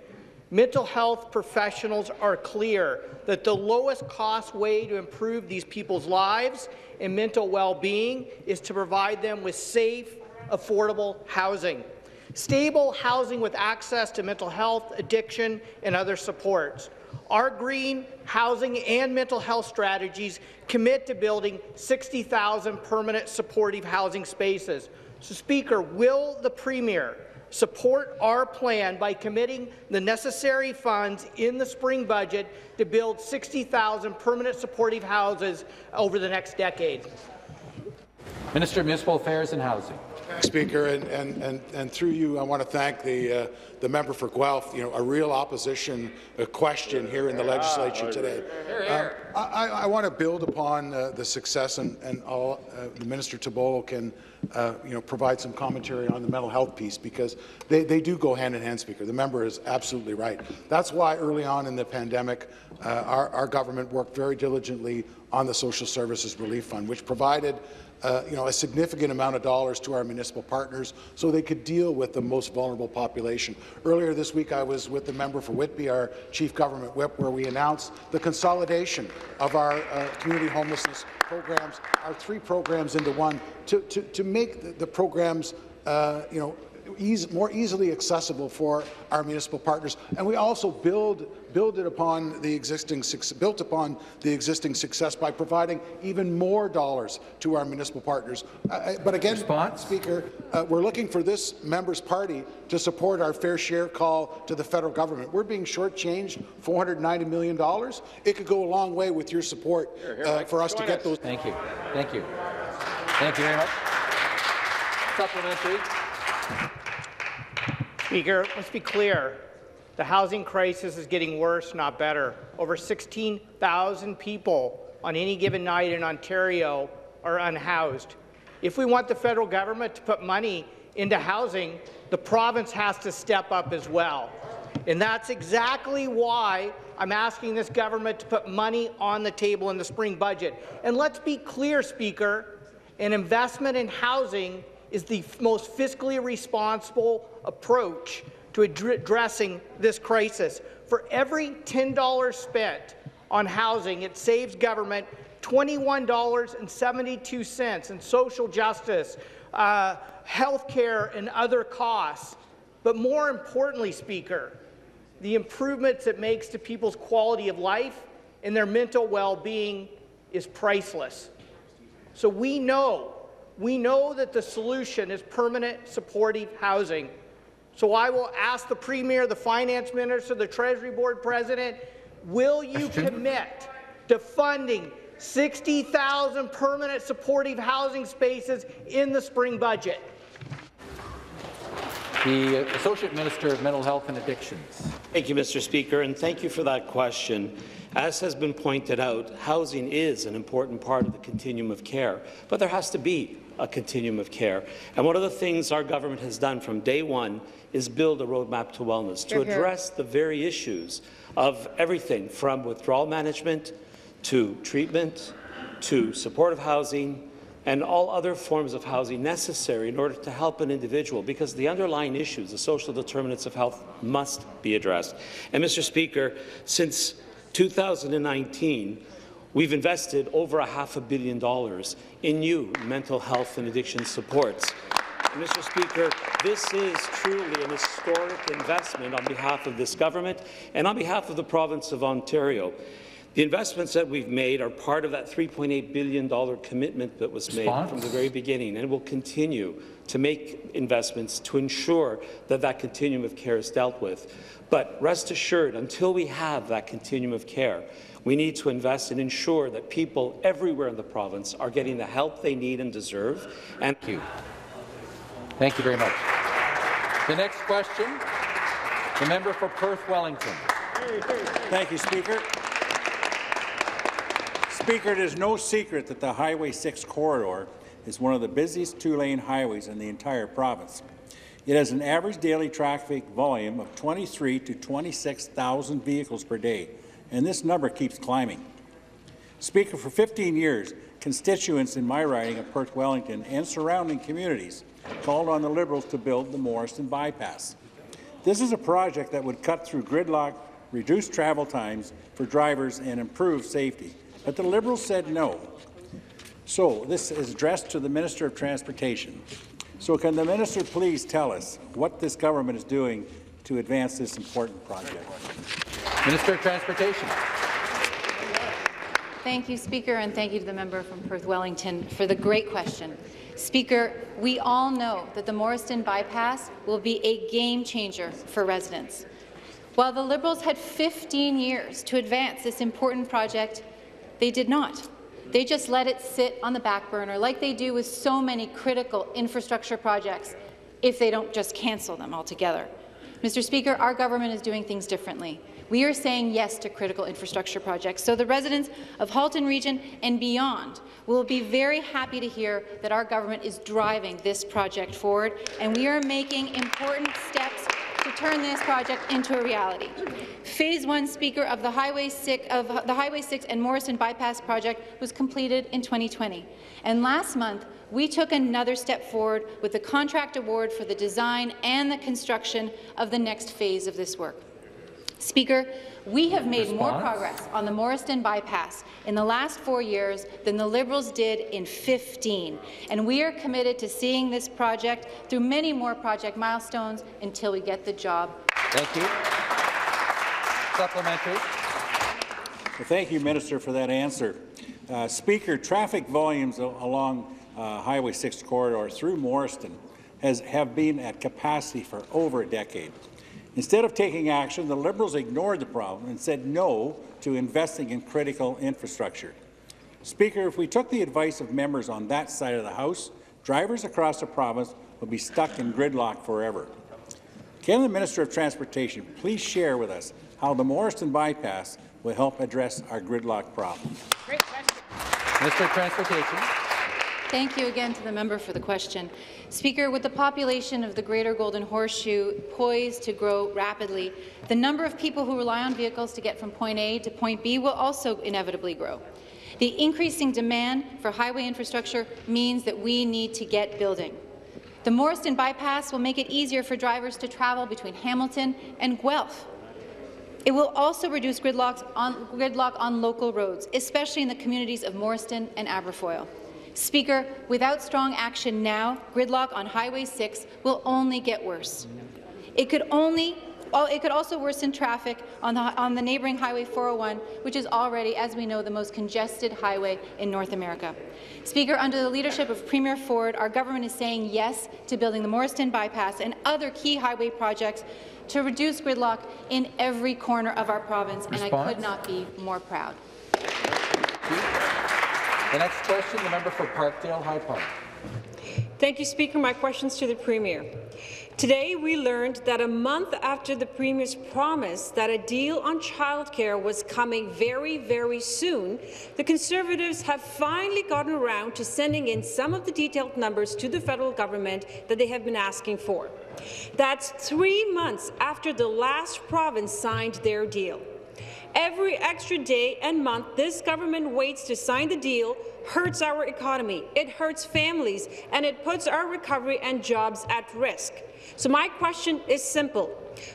Mental health professionals are clear that the lowest cost way to improve these people's lives and mental well-being is to provide them with safe, affordable housing. Stable housing with access to mental health, addiction, and other supports. Our green housing and mental health strategies commit to building 60,000 permanent supportive housing spaces. So, Speaker, will the Premier support our plan by committing the necessary funds in the spring budget to build 60,000 permanent supportive houses over the next decade? Minister of Municipal Affairs and Housing. Speaker, and, and, and, and through you, I want to thank the, uh, the member for Guelph, you know, a real opposition uh, question here in the legislature today. Um, I, I want to build upon uh, the success, and, and all, uh, the Minister Tibollo can, uh, you know, provide some commentary on the mental health piece, because they, they do go hand in hand, Speaker. The member is absolutely right. That's why early on in the pandemic, uh, our, our government worked very diligently on the Social Services Relief Fund, which provided uh, you know, a significant amount of dollars to our municipal partners so they could deal with the most vulnerable population. Earlier this week, I was with the member for Whitby, our chief government whip, where we announced the consolidation of our uh, community homelessness programs, our three programs into one, to, to, to make the, the programs, uh, you know, easy, more easily accessible for our municipal partners. And we also build build it upon the existing built upon the existing success by providing even more dollars to our municipal partners. Uh, but again, Response? Speaker, uh, we're looking for this member's party to support our fair share call to the federal government. We're being shortchanged $490 million. It could go a long way with your support uh, for us to get those. Thank you. Thank you. Thank you very much. Supplementary. Speaker, let's be clear. The housing crisis is getting worse, not better. Over 16,000 people on any given night in Ontario are unhoused. If we want the federal government to put money into housing, the province has to step up as well. And that's exactly why I'm asking this government to put money on the table in the spring budget. And let's be clear, Speaker, an investment in housing is the most fiscally responsible approach to addressing this crisis. For every $10 spent on housing, it saves government $21.72 in social justice, uh, health care, and other costs. But more importantly, Speaker, the improvements it makes to people's quality of life and their mental well-being is priceless. So we know, we know that the solution is permanent supportive housing. So I will ask the Premier, the Finance Minister, the Treasury Board President, will you commit to funding 60,000 permanent supportive housing spaces in the spring budget? The Associate Minister of Mental Health and Addictions. Thank you, Mr. Speaker, and thank you for that question. As has been pointed out, housing is an important part of the continuum of care, but there has to be a continuum of care. And one of the things our government has done from day one is build a roadmap to wellness to address the very issues of everything from withdrawal management to treatment to supportive housing and all other forms of housing necessary in order to help an individual because the underlying issues, the social determinants of health, must be addressed. And Mr. Speaker, since 2019, we've invested over a half a billion dollars in new mental health and addiction supports. Mr. Speaker, this is truly an historic investment on behalf of this government and on behalf of the province of Ontario. The investments that we've made are part of that $3.8 billion commitment that was made from the very beginning and will continue to make investments to ensure that that continuum of care is dealt with. But rest assured, until we have that continuum of care, we need to invest and ensure that people everywhere in the province are getting the help they need and deserve. And Thank you. Thank you very much. The next question, the member for Perth Wellington. Thank you, Speaker. Speaker, it is no secret that the Highway 6 corridor is one of the busiest two-lane highways in the entire province. It has an average daily traffic volume of 23 to 26,000 vehicles per day, and this number keeps climbing. Speaker, for 15 years, constituents in my riding of Perth Wellington and surrounding communities called on the Liberals to build the Morriston Bypass. This is a project that would cut through gridlock, reduce travel times for drivers, and improve safety. But the Liberals said no. So this is addressed to the Minister of Transportation. So can the Minister please tell us what this government is doing to advance this important project? Minister of Transportation. Thank you, Speaker, and thank you to the member from Perth Wellington for the great question. Speaker, we all know that the Morriston bypass will be a game changer for residents. While the Liberals had 15 years to advance this important project, they did not. They just let it sit on the back burner like they do with so many critical infrastructure projects if they don't just cancel them altogether. Mr. Speaker, our government is doing things differently. We are saying yes to critical infrastructure projects, so the residents of Halton Region and beyond will be very happy to hear that our government is driving this project forward, and we are making important steps turn this project into a reality. Phase 1, Speaker, of the Highway 6, of the Highway 6 and Morriston Bypass project was completed in 2020. And last month, we took another step forward with the contract award for the design and the construction of the next phase of this work. Speaker, we have made Response? more progress on the Morriston bypass in the last four years than the Liberals did in 15, and we are committed to seeing this project through many more project milestones until we get the job. Thank you. Supplementary. Well, thank you, Minister, for that answer. Uh, Speaker, traffic volumes along uh, Highway 6 corridor through Morriston has, have been at capacity for over a decade. Instead of taking action, the Liberals ignored the problem and said no to investing in critical infrastructure. Speaker, if we took the advice of members on that side of the House, drivers across the province would be stuck in gridlock forever. Can the Minister of Transportation please share with us how the Morriston bypass will help address our gridlock problem? Minister of Transportation. Thank you again to the member for the question. Speaker, with the population of the Greater Golden Horseshoe poised to grow rapidly, the number of people who rely on vehicles to get from point A to point B will also inevitably grow. The increasing demand for highway infrastructure means that we need to get building. The Morriston bypass will make it easier for drivers to travel between Hamilton and Guelph. It will also reduce on, gridlock on local roads, especially in the communities of Morriston and Aberfoyle. Speaker, without strong action now, gridlock on Highway 6 will only get worse. It could only well, it could also worsen traffic on the, on the neighbouring Highway 401, which is already, as we know, the most congested highway in North America. Speaker, under the leadership of Premier Ford, our government is saying yes to building the Morriston Bypass and other key highway projects to reduce gridlock in every corner of our province, and I could not be more proud. The next question, the member for Parkdale High Park. Thank you, Speaker. My questions to the Premier. Today, we learned that a month after the Premier's promise that a deal on childcare was coming very, very soon, the Conservatives have finally gotten around to sending in some of the detailed numbers to the federal government that they have been asking for. That's three months after the last province signed their deal. Every extra day and month this government waits to sign the deal hurts our economy, it hurts families, and it puts our recovery and jobs at risk. So my question is simple.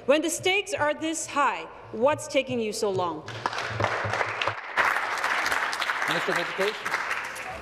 When the stakes are this high, what's taking you so long? Minister of Education.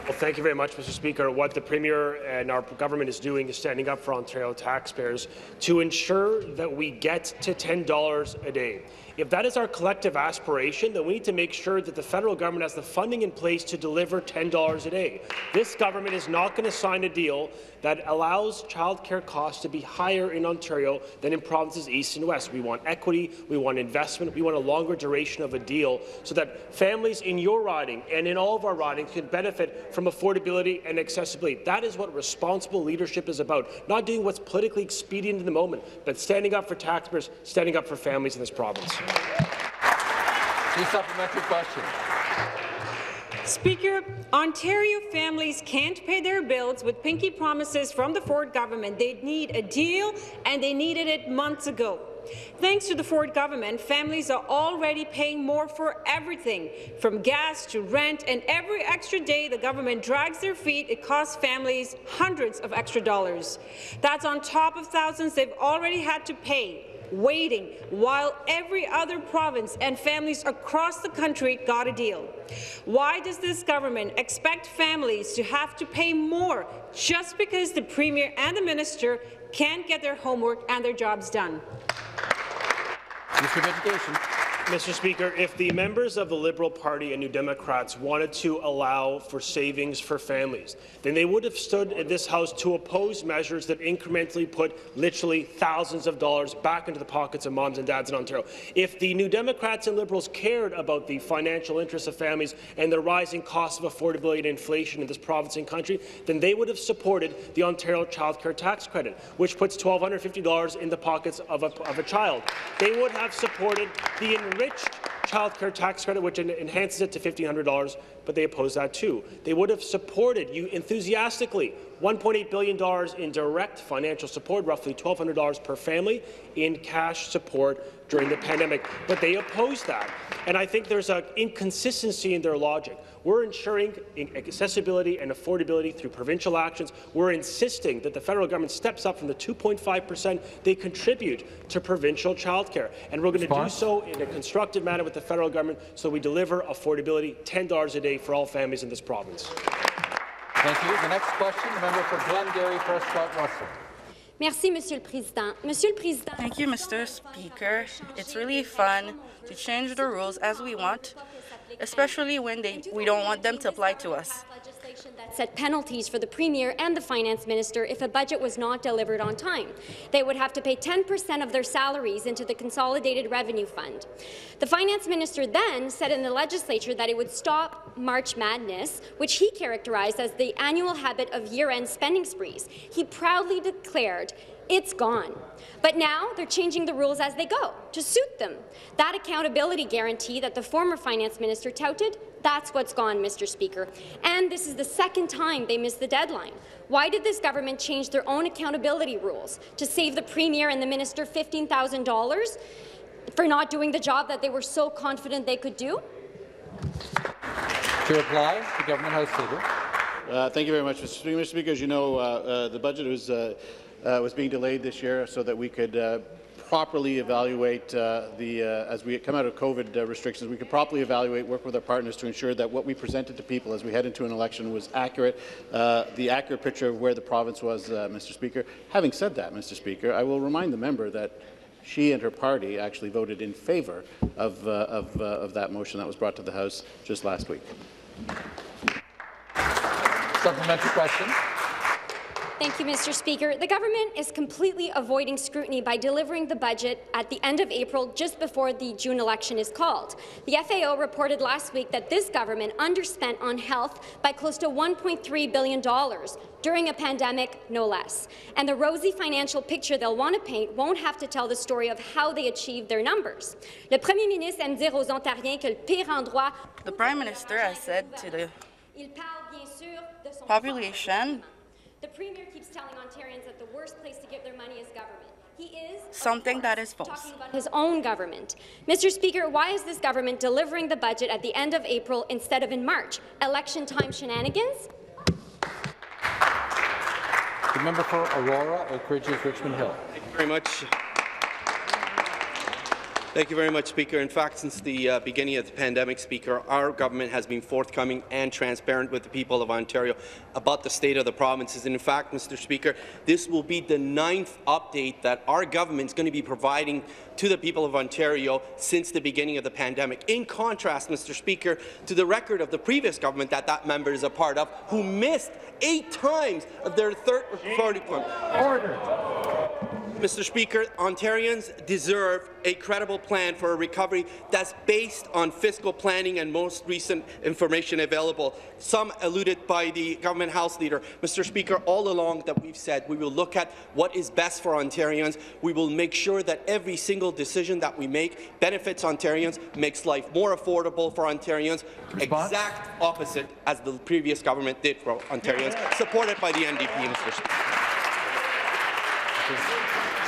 Well, thank you very much, Mr. Speaker. What the Premier and our government is doing is standing up for Ontario taxpayers to ensure that we get to $10 a day. If that is our collective aspiration, then we need to make sure that the federal government has the funding in place to deliver $10 a day. This government is not going to sign a deal that allows childcare costs to be higher in Ontario than in provinces east and west. We want equity, we want investment, we want a longer duration of a deal so that families in your riding and in all of our ridings can benefit from affordability and accessibility. That is what responsible leadership is about, not doing what's politically expedient in the moment, but standing up for taxpayers, standing up for families in this province. Supplementary questions. Speaker, Ontario families can't pay their bills with pinky promises from the Ford government. They need a deal, and they needed it months ago. Thanks to the Ford government, families are already paying more for everything, from gas to rent, and every extra day the government drags their feet, it costs families hundreds of extra dollars. That's on top of thousands they've already had to pay waiting while every other province and families across the country got a deal. Why does this government expect families to have to pay more just because the Premier and the Minister can't get their homework and their jobs done? Mr. Speaker, if the members of the Liberal Party and New Democrats wanted to allow for savings for families, then they would have stood in this House to oppose measures that incrementally put literally thousands of dollars back into the pockets of moms and dads in Ontario. If the New Democrats and Liberals cared about the financial interests of families and the rising cost of affordability and inflation in this province and country, then they would have supported the Ontario Child Care Tax Credit, which puts $1,250 in the pockets of a, of a child. They would have supported the enriched child care tax credit, which enhances it to $1,500, but they oppose that too. They would have supported you enthusiastically $1.8 billion in direct financial support, roughly $1,200 per family in cash support during the pandemic. But they opposed that. And I think there's an inconsistency in their logic. We're ensuring accessibility and affordability through provincial actions. We're insisting that the federal government steps up from the 2.5% they contribute to provincial childcare. And we're going to do so in a constructive manner with the federal government so we deliver affordability, $10 a day for all families in this province. Thank you. The next question, the member for Glengarry, Prescott Russell. Merci, Monsieur le Président. Monsieur le Président. Thank you, Mr. Speaker. It's really fun to change the rules as we want, especially when they, we don't want them to apply to us that set penalties for the Premier and the Finance Minister if a budget was not delivered on time. They would have to pay 10 per cent of their salaries into the Consolidated Revenue Fund. The Finance Minister then said in the legislature that it would stop March Madness, which he characterized as the annual habit of year-end spending sprees. He proudly declared it's gone. But now they're changing the rules as they go to suit them. That accountability guarantee that the former finance minister touted, that's what's gone, Mr. Speaker. And this is the second time they missed the deadline. Why did this government change their own accountability rules to save the Premier and the minister $15,000 for not doing the job that they were so confident they could do? To reply, the government House Leader. Uh, thank you very much, Mr. Speaker. Mr. Speaker, as you know, uh, uh, the budget was uh, uh, was being delayed this year so that we could uh, properly evaluate uh, the, uh, as we come out of COVID uh, restrictions, we could properly evaluate, work with our partners to ensure that what we presented to people as we head into an election was accurate, uh, the accurate picture of where the province was, Mr. Speaker. Having said that, Mr. Speaker, I will remind the member that she and her party actually voted in favour of, of, of that motion that was brought to the House just last week. Supplementary question. Thank you, Mr. Speaker. The government is completely avoiding scrutiny by delivering the budget at the end of April, just before the June election is called. The FAO reported last week that this government underspent on health by close to $1.3 billion during a pandemic, no less. And the rosy financial picture they'll want to paint won't have to tell the story of how they achieved their numbers. Le Premier ministre aime dire aux Ontariens que le pire endroit... The Prime Minister has said to the population the Premier keeps telling Ontarians that the worst place to give their money is government. He is something that is false. Talking about his own government. Mr. Speaker, why is this government delivering the budget at the end of April instead of in March? Election time shenanigans? The member for Aurora, Oak Ridges, Richmond Hill. Thank you very much. Thank you very much, Speaker. In fact, since the uh, beginning of the pandemic, Speaker, our government has been forthcoming and transparent with the people of Ontario about the state of the provinces. And in fact, Mr. Speaker, this will be the ninth update that our government is going to be providing to the people of Ontario since the beginning of the pandemic. In contrast, Mr. Speaker, to the record of the previous government that that member is a part of, who missed eight times of their third party Order. Mr. Speaker, Ontarians deserve a credible plan for a recovery that's based on fiscal planning and most recent information available, some alluded by the government House Leader. Mr. Speaker, all along that we've said we will look at what is best for Ontarians. We will make sure that every single decision that we make benefits Ontarians, makes life more affordable for Ontarians, Response? exact opposite as the previous government did for Ontarians, supported by the NDP, Mr. Speaker.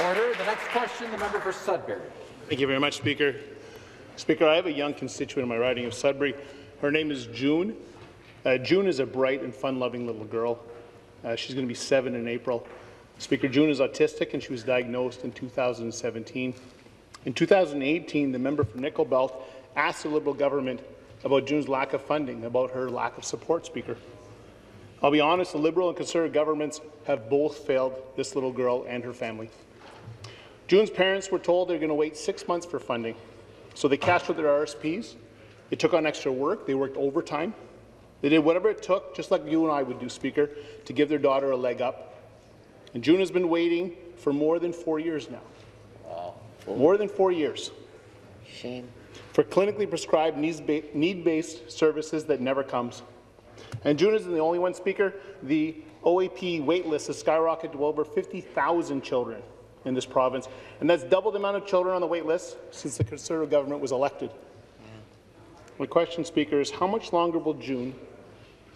Order. The next question, the member for Sudbury. Thank you very much, Speaker. Speaker, I have a young constituent in my riding of Sudbury. Her name is June. Uh, June is a bright and fun-loving little girl. Uh, she's going to be seven in April. Speaker, June is autistic, and she was diagnosed in 2017. In 2018, the member for Nickel Belt asked the Liberal government about June's lack of funding, about her lack of support, Speaker. I'll be honest, the Liberal and Conservative governments have both failed this little girl and her family. June's parents were told they're going to wait six months for funding, so they cashed out their RSPs. They took on extra work. They worked overtime. They did whatever it took, just like you and I would do, Speaker, to give their daughter a leg up. And June has been waiting for more than four years now. Wow. More than four years. Shame. For clinically prescribed need-based services that never comes. And June isn't the only one, Speaker. The OAP wait list has skyrocketed to over 50,000 children in this province, and that's double the amount of children on the wait list since the Conservative government was elected. My question, Speaker, is how much longer will June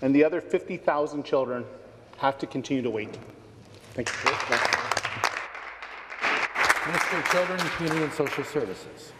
and the other 50,000 children have to continue to wait. Thank you. Minister of Children, Community and Social Services.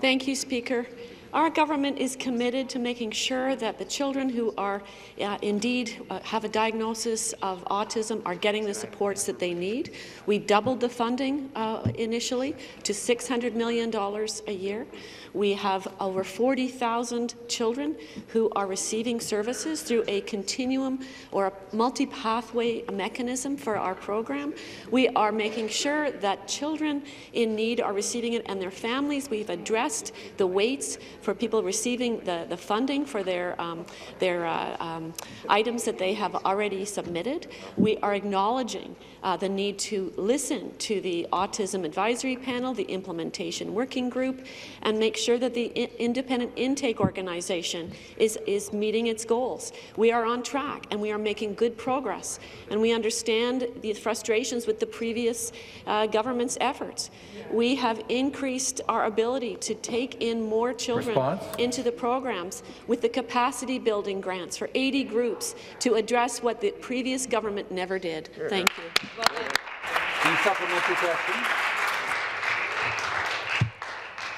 Thank you, Speaker. Our government is committed to making sure that the children who are uh, indeed uh, have a diagnosis of autism are getting the supports that they need. We doubled the funding uh, initially to $600 million a year. We have over 40,000 children who are receiving services through a continuum or a multi-pathway mechanism for our program. We are making sure that children in need are receiving it and their families. We've addressed the waits for people receiving the, the funding for their, um, their uh, um, items that they have already submitted. We are acknowledging uh, the need to listen to the Autism Advisory Panel, the Implementation Working Group, and make sure that the Independent Intake Organization is, is meeting its goals. We are on track, and we are making good progress, and we understand the frustrations with the previous uh, government's efforts. We have increased our ability to take in more children Response? into the programs with the capacity building grants for 80 groups to address what the previous government never did. Thank you. The supplementary question.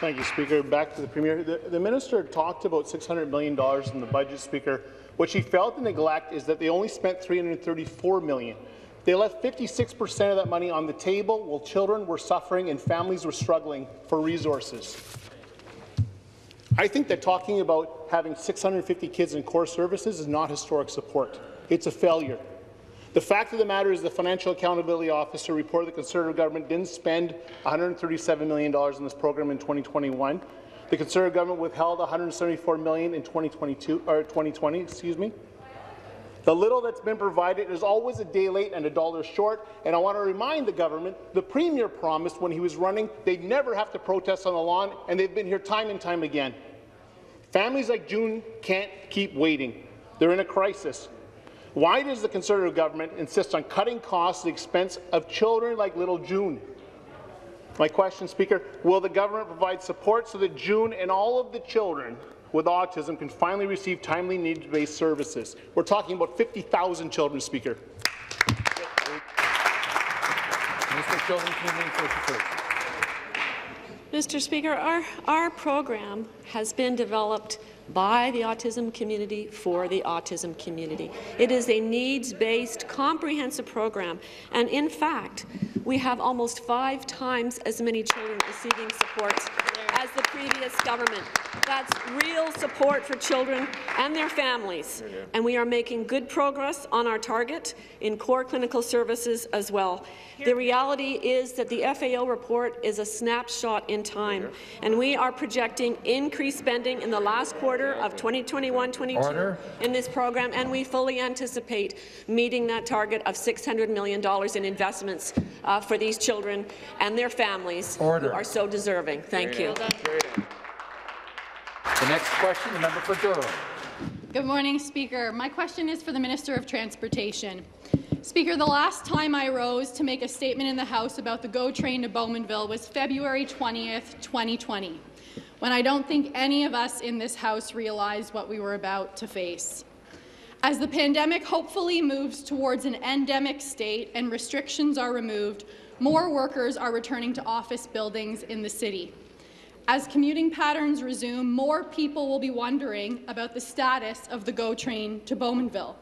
Thank you, Speaker. Back to the Premier. The, the Minister talked about $600 million in the budget, Speaker. What she failed to neglect is that they only spent 334 million. They left 56% of that money on the table while children were suffering and families were struggling for resources. I think that talking about having 650 kids in core services is not historic support. It's a failure. The fact of the matter is the Financial Accountability Officer reported the Conservative government didn't spend $137 million in this program in 2021. The Conservative government withheld 174 million in 2022 or 2020, excuse me. The little that's been provided is always a day late and a dollar short, and I want to remind the government the Premier promised when he was running they'd never have to protest on the lawn, and they've been here time and time again. Families like June can't keep waiting. They're in a crisis. Why does the Conservative government insist on cutting costs at the expense of children like little June? My question, Speaker, will the government provide support so that June and all of the children with autism can finally receive timely needs-based services? We're talking about 50,000 children, Speaker. Mr. Children, Community Social Mr. Speaker, our, our program has been developed by the autism community for the autism community. It is a needs-based, comprehensive program, and in fact, we have almost five times as many children receiving support as the previous government. That's real support for children and their families, and we are making good progress on our target in core clinical services as well. The reality is that the FAO report is a snapshot in time, and we are projecting increased spending in the last quarter of 2021-22 in this program, and we fully anticipate meeting that target of $600 million in investments uh, for these children and their families Order. who are so deserving. Thank you. The next question, the member for Durham. Good morning, Speaker. My question is for the Minister of Transportation. Speaker, the last time I rose to make a statement in the House about the GO train to Bowmanville was February 20th, 2020, when I don't think any of us in this House realized what we were about to face. As the pandemic hopefully moves towards an endemic state and restrictions are removed, more workers are returning to office buildings in the city. As commuting patterns resume, more people will be wondering about the status of the GO train to Bowmanville.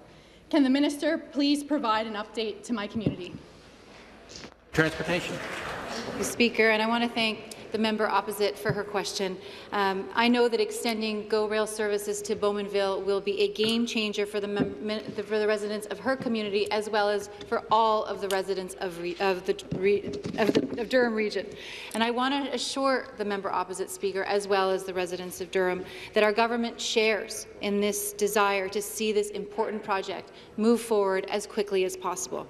Can the minister please provide an update to my community? Transportation. Speaker, and I want to thank the member opposite for her question. Um, I know that extending GO Rail services to Bowmanville will be a game changer for the, for the residents of her community as well as for all of the residents of, of, the, of, the, of Durham region. And I want to assure the member opposite speaker as well as the residents of Durham that our government shares in this desire to see this important project move forward as quickly as possible.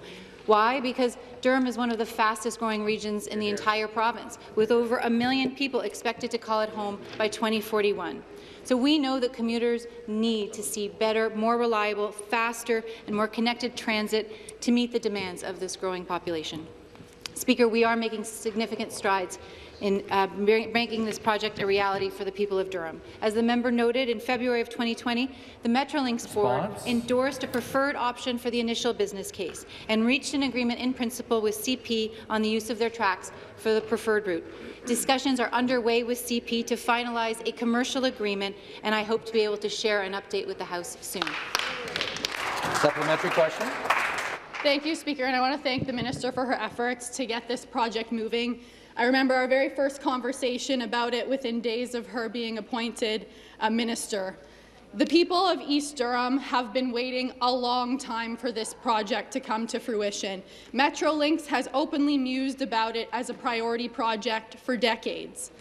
Why? Because Durham is one of the fastest growing regions in the entire province, with over a million people expected to call it home by 2041. So we know that commuters need to see better, more reliable, faster and more connected transit to meet the demands of this growing population. Speaker, we are making significant strides in uh, making this project a reality for the people of Durham. As the member noted, in February of 2020, the Metrolinx board endorsed a preferred option for the initial business case and reached an agreement in principle with CP on the use of their tracks for the preferred route. Discussions are underway with CP to finalize a commercial agreement, and I hope to be able to share an update with the House soon. Supplementary question. Thank you, Speaker, and I want to thank the minister for her efforts to get this project moving. I remember our very first conversation about it within days of her being appointed a minister. The people of East Durham have been waiting a long time for this project to come to fruition. Metrolinx has openly mused about it as a priority project for decades.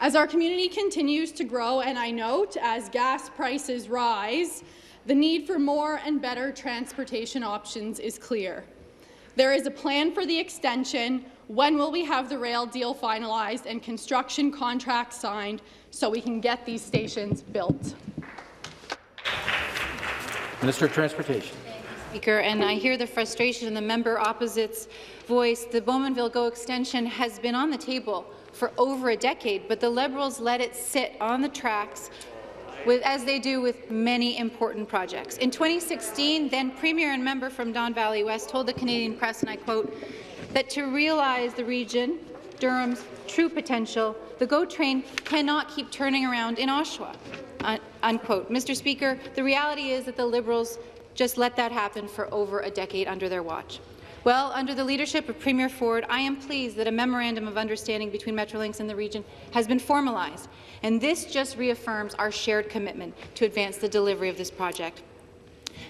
As our community continues to grow, and I note as gas prices rise, the need for more and better transportation options is clear. There is a plan for the extension. When will we have the rail deal finalized and construction contracts signed so we can get these stations built? Minister of Transportation. Speaker, and I hear the frustration in the member opposite's voice. The Bowmanville GO extension has been on the table for over a decade, but the Liberals let it sit on the tracks with, as they do with many important projects. In 2016, then Premier and member from Don Valley West told the Canadian press, and I quote, that to realize the region, Durham's true potential, the GO train cannot keep turning around in Oshawa. Uh, unquote. Mr. Speaker, the reality is that the Liberals just let that happen for over a decade under their watch. Well, under the leadership of Premier Ford, I am pleased that a memorandum of understanding between Metrolinx and the region has been formalized, and this just reaffirms our shared commitment to advance the delivery of this project.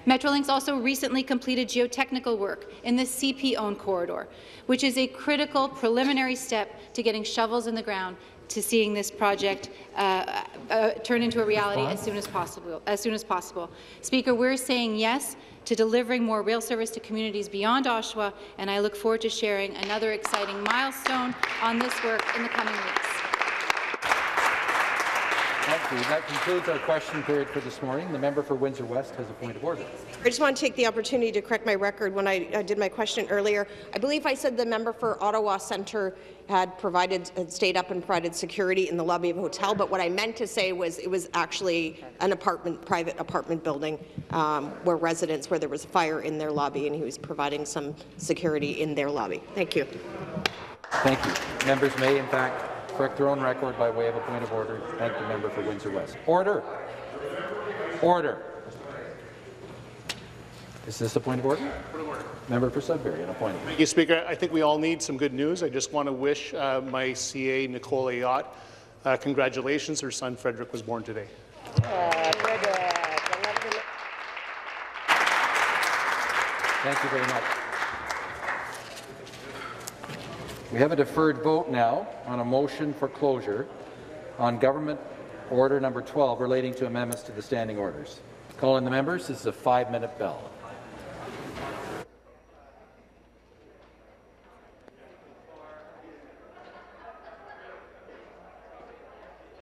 Metrolinx also recently completed geotechnical work in the CP-owned corridor, which is a critical preliminary step to getting shovels in the ground to seeing this project uh, uh, turn into a reality as soon as possible. As soon as possible, Speaker, we're saying yes to delivering more rail service to communities beyond Oshawa, and I look forward to sharing another exciting milestone on this work in the coming weeks. Thank you. That concludes our question period for this morning. The member for Windsor West has a point of order. I just want to take the opportunity to correct my record when I, I did my question earlier. I believe I said the member for Ottawa Centre had provided, had stayed up and provided security in the lobby of a hotel, but what I meant to say was it was actually an apartment, private apartment building um, where residents, where there was a fire in their lobby, and he was providing some security in their lobby. Thank you. Thank you. Members may, in fact, correct their own record by way of a point of order. Thank the member for Windsor West. Order. Order. Is this a point of order? Member for Sudbury, an appointment. Thank you, Speaker. I think we all need some good news. I just want to wish uh, my CA, Nicole Ayotte, uh, congratulations. Her son, Frederick, was born today. Thank you very much. We have a deferred vote now on a motion for closure on Government Order Number 12 relating to amendments to the standing orders. Call in the members. This is a five-minute bell.